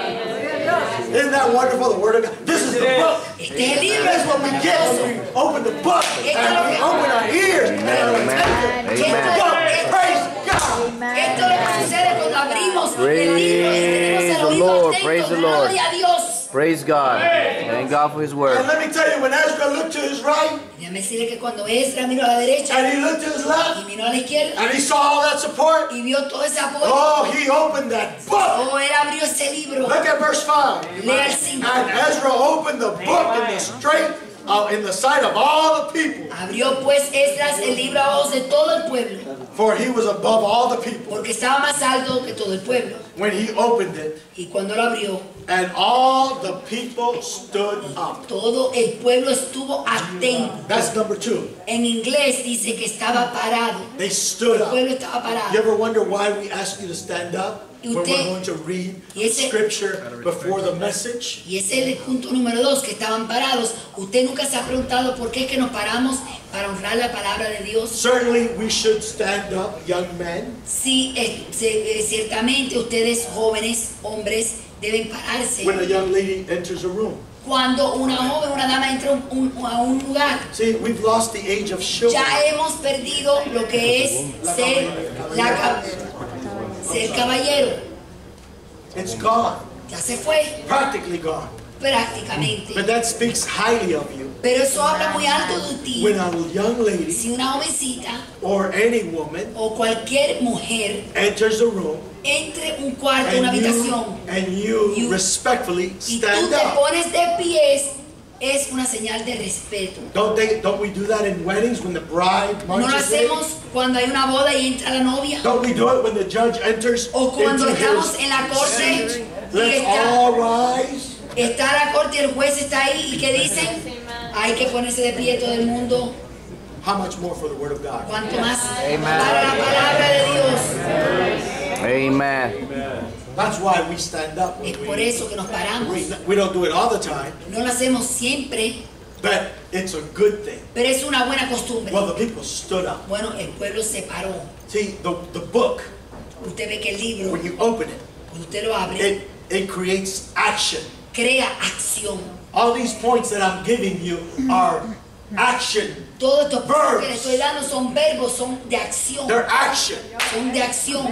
Isn't that wonderful? The Word of God. This is the book.
Este es el libro
That's what we get when we open the book and we open our ears. and we
Amen.
take the
Amen.
book. Praise God.
Esto es lo que sucede cuando abrimos el libro y tenemos
Praise the Lord, praise the Lord.
Gloria a Dios.
Praise God. Thank God for His Word.
And let me tell you, when Ezra looked to his right
Déjame decirle que cuando Ezra miró a la derecha
and he looked to his
y
left
miró a la izquierda
and he saw all that support,
y vio todo ese apoyo,
oh, he opened that book.
oh, él abrió ese libro.
Look at verse 5.
Lea el 5.
And Ezra opened the book in the straight, uh, in the sight of all the people,
Abrió pues Esdras el libro a voz de todo el pueblo,
for he was above all the people.
porque estaba más alto que todo el pueblo.
When he opened it,
Y cuando lo abrió,
and all the people stood up.
todo el pueblo estuvo atento.
That's number two.
En inglés dice que estaba parado.
They stood
El
up.
pueblo estaba
You ever wonder why we ask you to stand up when we're
Usted-
going to read
Y ese-
scripture before the message?
Y ese es el punto número dos, que estaban parados. Usted nunca se ha preguntado por qué es que nos paramos para honrar la palabra de Dios.
Certainly, we should stand up, young men.
Sí, eh, ciertamente ustedes jóvenes, hombres, deben pararse.
when a young lady enters a room.
Cuando una joven, una dama entra un- un- a un lugar,
See, we've lost the age of
ya hemos perdido lo que es ser, la ser caballero.
It's gone,
Ya se fue
practically gone.
prácticamente.
But that speaks highly of you.
Pero eso habla muy alto de ti.
When a young lady
Si una jovencita
or any woman
o cualquier mujer
enters a room
entre un cuarto, una
and you, and you
You-
respectfully
y tú
stand
te
up.
pones de pies, es una señal de respeto.
Don't they? Don't we do that in weddings when the bride
No lo
marches in?
hacemos cuando hay una boda y entra la novia,
Don't we do it when the judge enters
o cuando
into
estamos en la corte y está,
all rise.
está la corte y el juez está ahí y que dicen, hay que ponerse de pie todo el mundo,
How much more for the word of God?
cuanto más para la palabra de Dios.
Amen.
That's why we stand up.
Es
When
por
we,
eso que nos paramos.
we, we don't do it all the time,
No lo hacemos siempre,
but it's a good thing.
pero es una buena costumbre.
Well, the people stood up.
Bueno, el pueblo se paró.
See, the, the book,
Usted ve que el libro,
when you open it,
cuando usted lo abre,
it, it creates action.
crea acción.
All these points that I'm giving you are action.
Todos estos pasos que le estoy dando son verbos, son de acción,
They're action.
son de acción.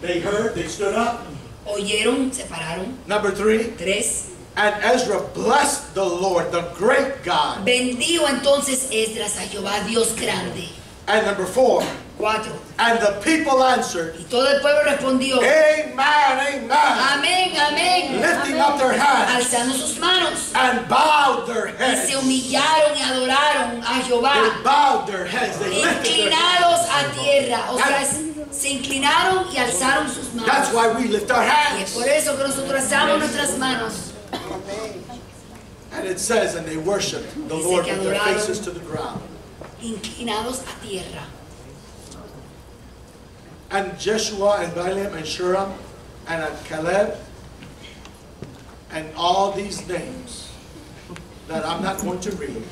They heard, they stood up.
Oyeron, se pararon.
Number three,
Tres.
and Ezra blessed the Lord, the great God.
Bendigo entonces Esdras a Jehová, Dios grande.
And number four,
Cuatro.
and the people answered,
Y todo el pueblo respondió,
Amen, amen,
amén, amén,
lifting up their hands
alzando sus manos.
and bowed their
Y
heads.
se humillaron y adoraron a
They bowed their heads. They lifted their
inclinados a tierra. O sea, se inclinaron y alzaron sus manos.
That's why we lift our hands.
Y es por eso que nosotros alzamos nuestras manos.
And it says, and they worshiped the
Dice
Lord with their faces to the ground.
inclinados a tierra.
And Jeshua and Balaam and Shuram and Caleb and all these names that I'm not going to read.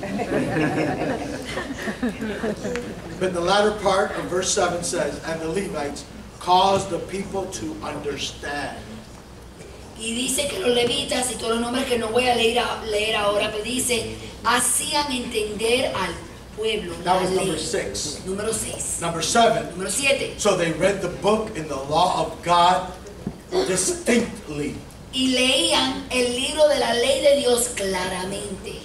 but the latter part of verse 7 says, and the Levites caused the people to understand.
Y dice que los levitas y todos los nombres que no voy a leer, a- leer ahora, pero dice, hacían entender al pueblo
That was number 6.
Número 6.
Number 7.
Número 7.
So they read the book in the law of God distinctly.
Y leían el libro de la ley de Dios claramente.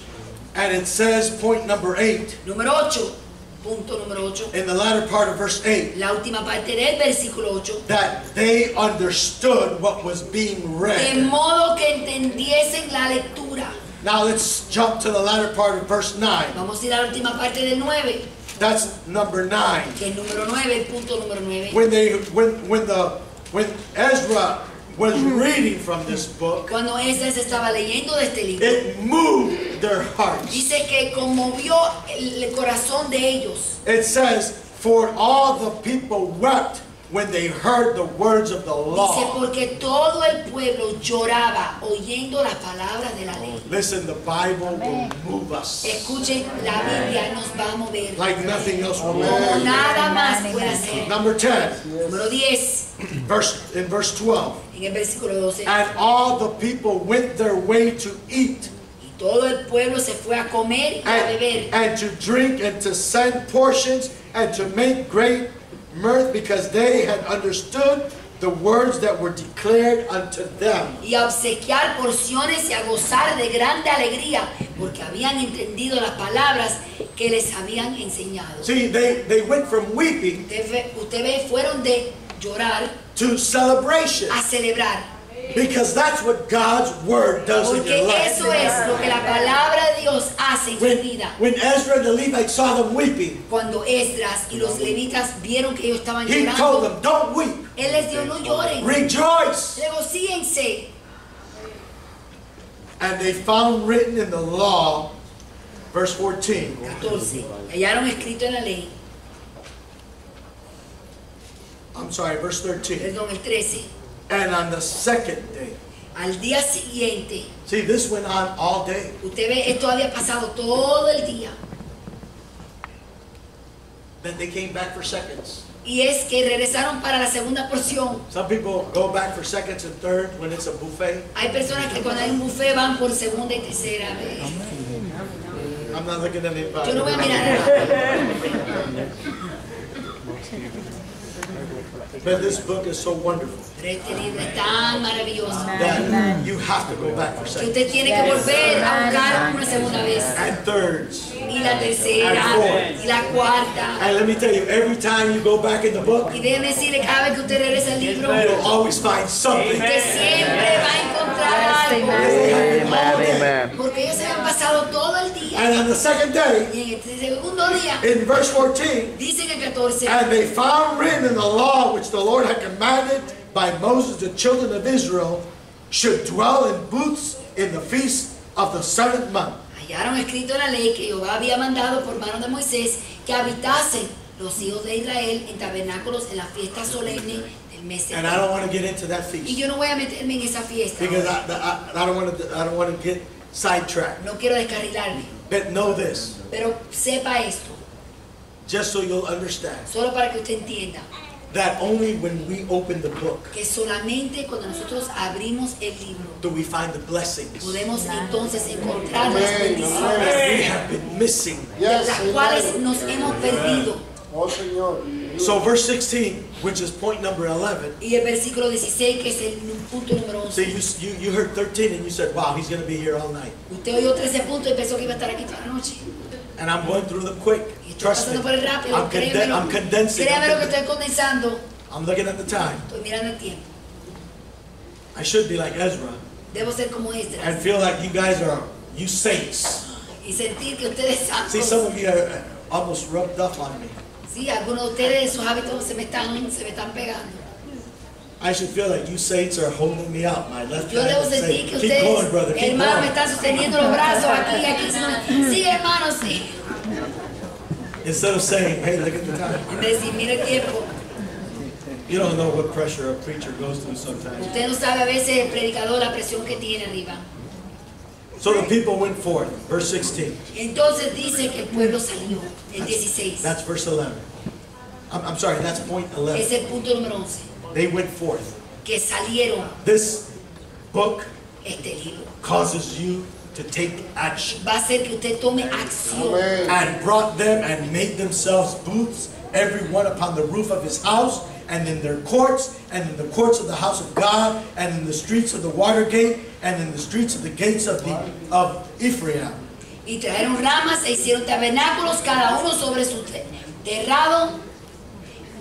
And it says, point number 8,
Número 8. Punto número 8.
in the latter part of verse 8,
La última parte del versículo 8.
that they understood what was being
De
read.
modo que entendiesen la lectura.
Now let's jump to the latter part of verse 9.
Vamos a ir a la última parte del 9,
That's number 9.
que número 9, el punto número 9.
When they when when the when Ezra was reading from this book,
Cuando Esdras estaba leyendo de este libro,
it moved their hearts.
dice que conmovió el, el corazón de ellos.
It says, For all the people wept when they heard the words of the
Dice,
law.
porque todo el pueblo lloraba oyendo las palabras de la ley.
Listen, the Bible will move us.
Escuchen, la Biblia nos va a mover.
Like nothing else will
como nada más puede hacer.
Number 10,
Número 10,
verse, in verse 12.
en el versículo 12.
And all the people went their way to eat.
Y todo el pueblo se fue a comer y a
and,
beber.
and to drink and to send portions and to make great mirth because they had understood the words that were declared unto them.
y a obsequiar porciones y a gozar de grande alegría porque habían entendido las palabras que les habían enseñado.
See, they, they went from weeping
Usted ve, usted ve, fueron de llorar
to celebration
a celebrar.
Because that's what God's word does in your life.
eso es lo que la palabra de Dios hace en
When,
vida.
when Ezra and the Levites saw them weeping,
Cuando Esdras y los levitas vieron que ellos estaban
he told them, Don't weep,
él les dijo, no lloren,
rejoice.
regocíense.
And they found written in the law, verse 14,
14. Hallaron escrito en la ley,
I'm sorry, verse 13.
perdón, el 13.
And on the second day,
Al día siguiente,
see, this went on all day.
usted ve, esto había pasado todo el día.
Then they came back for seconds.
Y es que regresaron para la segunda porción.
Some people go back for seconds and third when it's a buffet.
Hay personas que cuando hay un buffet van por segunda y tercera vez.
I'm not looking at anybody.
Yo no voy a mirar.
But this book is so wonderful
Pero este libro es tan maravilloso
that you have to go back for
que
seconds.
usted tiene que volver a buscar una segunda vez.
And thirds.
Y la tercera, y la cuarta.
And let me tell you, every time you go back in the book,
Y déjeme decirle, cada vez que usted regresa al libro,
you'll always find something.
usted siempre va a encontrar algo.
Amen, amen.
Porque ellos se han pasado todo el día.
And on the second day,
Y en este segundo día,
in verse 14,
dice en el 14,
and they found written in the law which the Lord had commanded by Moses the children of Israel should dwell in booths in the feast of the seventh month.
hallaron escrito en la ley que Jehová había mandado por mano de Moisés que habitasen los hijos de Israel en tabernáculos en la fiesta solemne del mes
And I don't want to get into that
Y
feast
yo no voy a meterme en esa fiesta.
because I, I, I don't want to I don't want to get sidetracked.
No quiero descarrilarme.
But know this,
Pero sepa esto,
just so you'll understand,
solo para que usted entienda,
that only when we open the book
que solamente cuando nosotros abrimos el libro
do we find the blessings.
podemos entonces encontrar las
that we have been missing.
de las cuales nos hemos perdido.
Oh Señor.
So verse 16, which is point number 11,
Y el versículo 16, que es el punto número
see
11.
you, you, you heard 13 and you said, wow, he's going to be here all night.
Usted oyó 13 puntos y pensó que iba a estar aquí toda la noche.
And I'm going through them quick. Trust me.
por el rápido.
I'm, conde-
Créeme,
I'm condensing.
créame lo que estoy condensando.
I'm looking at the time.
Estoy mirando el tiempo.
I should be like Ezra
Debo ser como
Ezra.
and
feel like you guys are, you saints.
y sentir que ustedes
See, some of you are almost rubbed off on me.
Sí, algunos de ustedes, sus hábitos se me están, se me están pegando.
I should feel like you saints are holding me out, my left
Yo
hand
debo sentir
saying,
que
keep going,
ustedes,
brother, keep
hermanos, me están sosteniendo los brazos aquí, aquí. Sí, hermanos, sí.
Instead of saying, hey, look at the time.
En vez de decir, mira el tiempo.
You don't know what pressure a preacher goes through sometimes.
Usted no sabe a veces el predicador la presión que tiene arriba.
So the people went forth, verse 16.
Entonces dice que el pueblo salió, el 16.
That's verse 11. I'm, I'm sorry, that's point
Es
11.
el punto número 11.
They went forth.
Que salieron
This book
este libro.
causes you to take action.
Va a hacer que usted tome acción.
And brought them and made themselves booths, every one upon the roof of his house, and in their courts, and in the courts of the house of God, and in the streets of the water gate, and in the streets of the gates of the of Ephraim.
Y trajeron ramas e hicieron tabernáculos, cada uno sobre su te- terrado,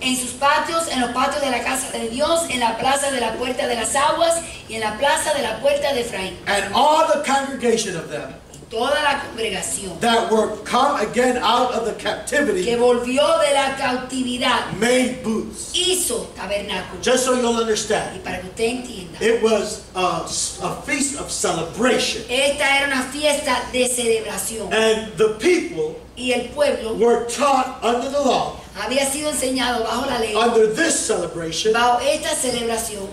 en sus patios, en los patios de la casa de Dios, en la plaza de la puerta de las aguas y en la plaza de la puerta de Efraín.
And all the congregation of them
toda la congregación
that were come again out of the captivity que
volvió de la cautividad
made booths.
hizo tabernáculo.
Just so you'll
Y
understand,
para que usted entienda,
it was a, a feast of celebration.
esta era una fiesta de celebración
And the people
y el pueblo
were taught under the law,
había sido enseñado bajo la ley,
under this celebration,
bajo esta celebración,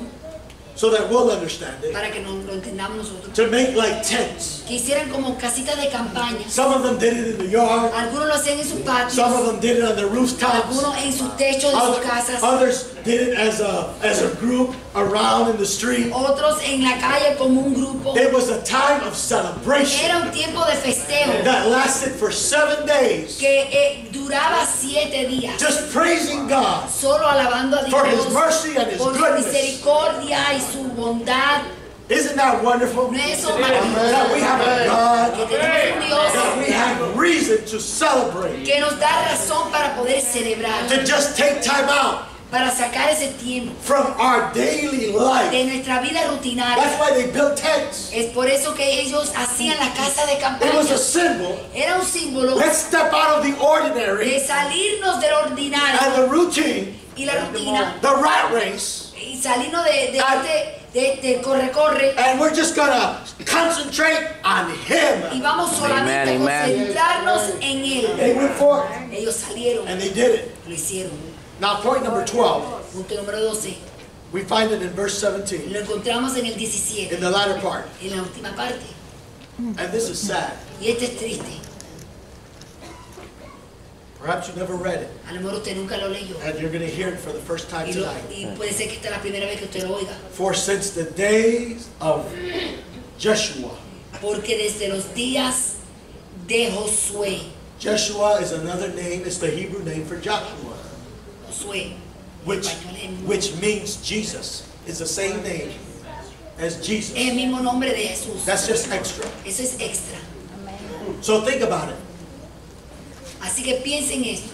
so that we'll understand it,
para que nos lo entendamos nosotros,
to make like tents.
que hicieran como casitas de campaña.
Some of them did it in the yard,
Algunos lo hacían en sus
some of them did it on their rooftops.
algunos en sus techos de sus casas,
Others did it as a, as a group around in the street.
otros en la calle como un grupo.
It was a time of celebration
Era un tiempo de festejo
that lasted for seven days,
que eh, duraba siete días.
just praising God
Solo alabando a Dios.
for His mercy and His
por
goodness.
misericordia y su bondad.
Isn't that wonderful?
¿No es eso
That we have a God,
Que tenemos un Dios
that we have reason to celebrate,
que nos da razón para poder celebrar,
to just take time out
para sacar ese tiempo
from our daily life.
de nuestra vida
That's
rutinaria.
why they built tents.
Es por eso que ellos hacían la casa de
It was
campaña.
a symbol.
Era un símbolo
Let's step out of the ordinary
de salirnos del
and
ordinario
the routine,
y la rutina
the rat race,
y salirnos de, de este de, de corre-corre
and we're just gonna concentrate on
y
Him.
vamos solamente
Amen,
a
amen.
concentrarnos en Él.
They went forth
Ellos salieron,
and they did it.
lo hicieron.
Now, point number 12,
Punto número 12.
we find it in verse 17,
Lo encontramos en el 17,
in the latter part.
en la última parte.
And this is sad.
Y este es triste.
Perhaps you never read it,
A lo mejor usted nunca lo leyó.
and you're gonna hear it for the first time
Y, lo-
tonight.
y puede ser que esta es la primera vez que usted lo oiga.
For since the days of Joshua.
Porque desde los días de Josué,
Jeshua is another name, it's the Hebrew name for Joshua,
Josué,
which, which means Jesus. It's the same name as Jesus.
es el mismo nombre de Jesús.
That's just extra.
Eso es extra.
So think about it.
Así que piensen esto.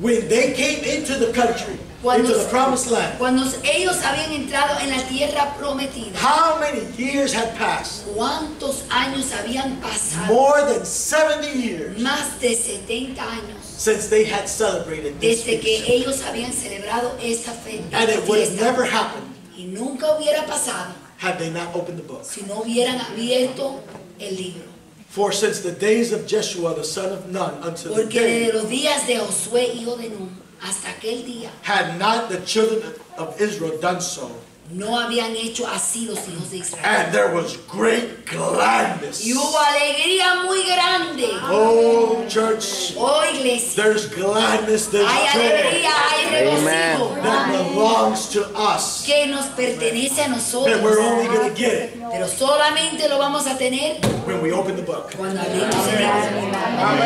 When they came into the country,
Cuando-
into the promised land,
Cuando ellos habían entrado en la tierra prometida,
how many years had passed?
¿cuántos años habían pasado?
More than 70 years
Más de 70 años
since they had celebrated this
desde que
feast.
ellos habían celebrado esta fe.
And it would have never happened
Y nunca hubiera pasado
had they not opened the book.
si no hubieran abierto el libro.
For since the days of Jeshua the son of Nun unto the day
los días de Josué, hijo de Nun, hasta aquel día,
had not the children of Israel done so.
No habían hecho así los hijos de Israel.
And there was great gladness.
Y hubo alegría muy grande.
Oh, church,
Oh, iglesia,
there's gladness, there's
hay
joy
alegría, hay
Amen.
regocijo
that belongs to us.
que nos pertenece a
And
nosotros.
we're only going to get it
Pero solamente lo vamos a tener
when we open the book.
cuando abrimos el libro.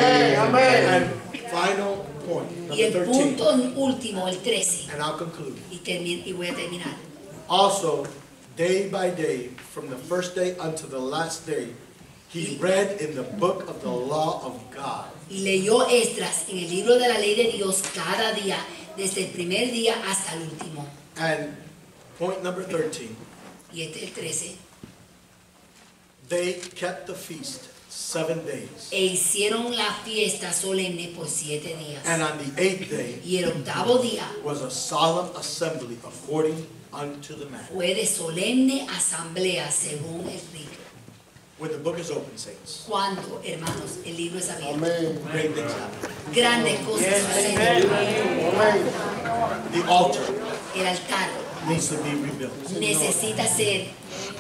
And final point,
Y el
number 13,
punto último, el 13,
and I'll conclude.
y voy a terminar.
Also, day by day, from the first day unto the last day, he read in the book of the law of God.
Y leyó Esdras en el libro de la ley de Dios cada día, desde el primer día hasta el último.
And point number 13,
Y este es el 13.
they kept the feast seven days.
E hicieron la fiesta solemne por siete días.
And on the eighth day
Y el octavo día
was a solemn assembly according unto the manner.
fue de solemne asamblea según el rito.
When the book is open, saints,
Cuando, hermanos, el libro es abierto,
great things happen.
grandes cosas suceden.
The altar
El altar
needs to be rebuilt.
necesita ser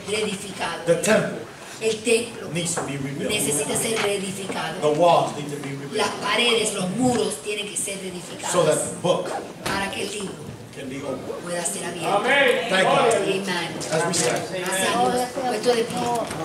reedificado.
The temple
El templo
needs to be rebuilt.
necesita ser reedificado.
The walls need to be
Las
rebuilt
paredes, los muros tienen que ser
so that the book
para que el libro
can be
pueda ser abierto.
Thank you.
Amen.
As we stand.
Gracias a Dios. Puesto de pie.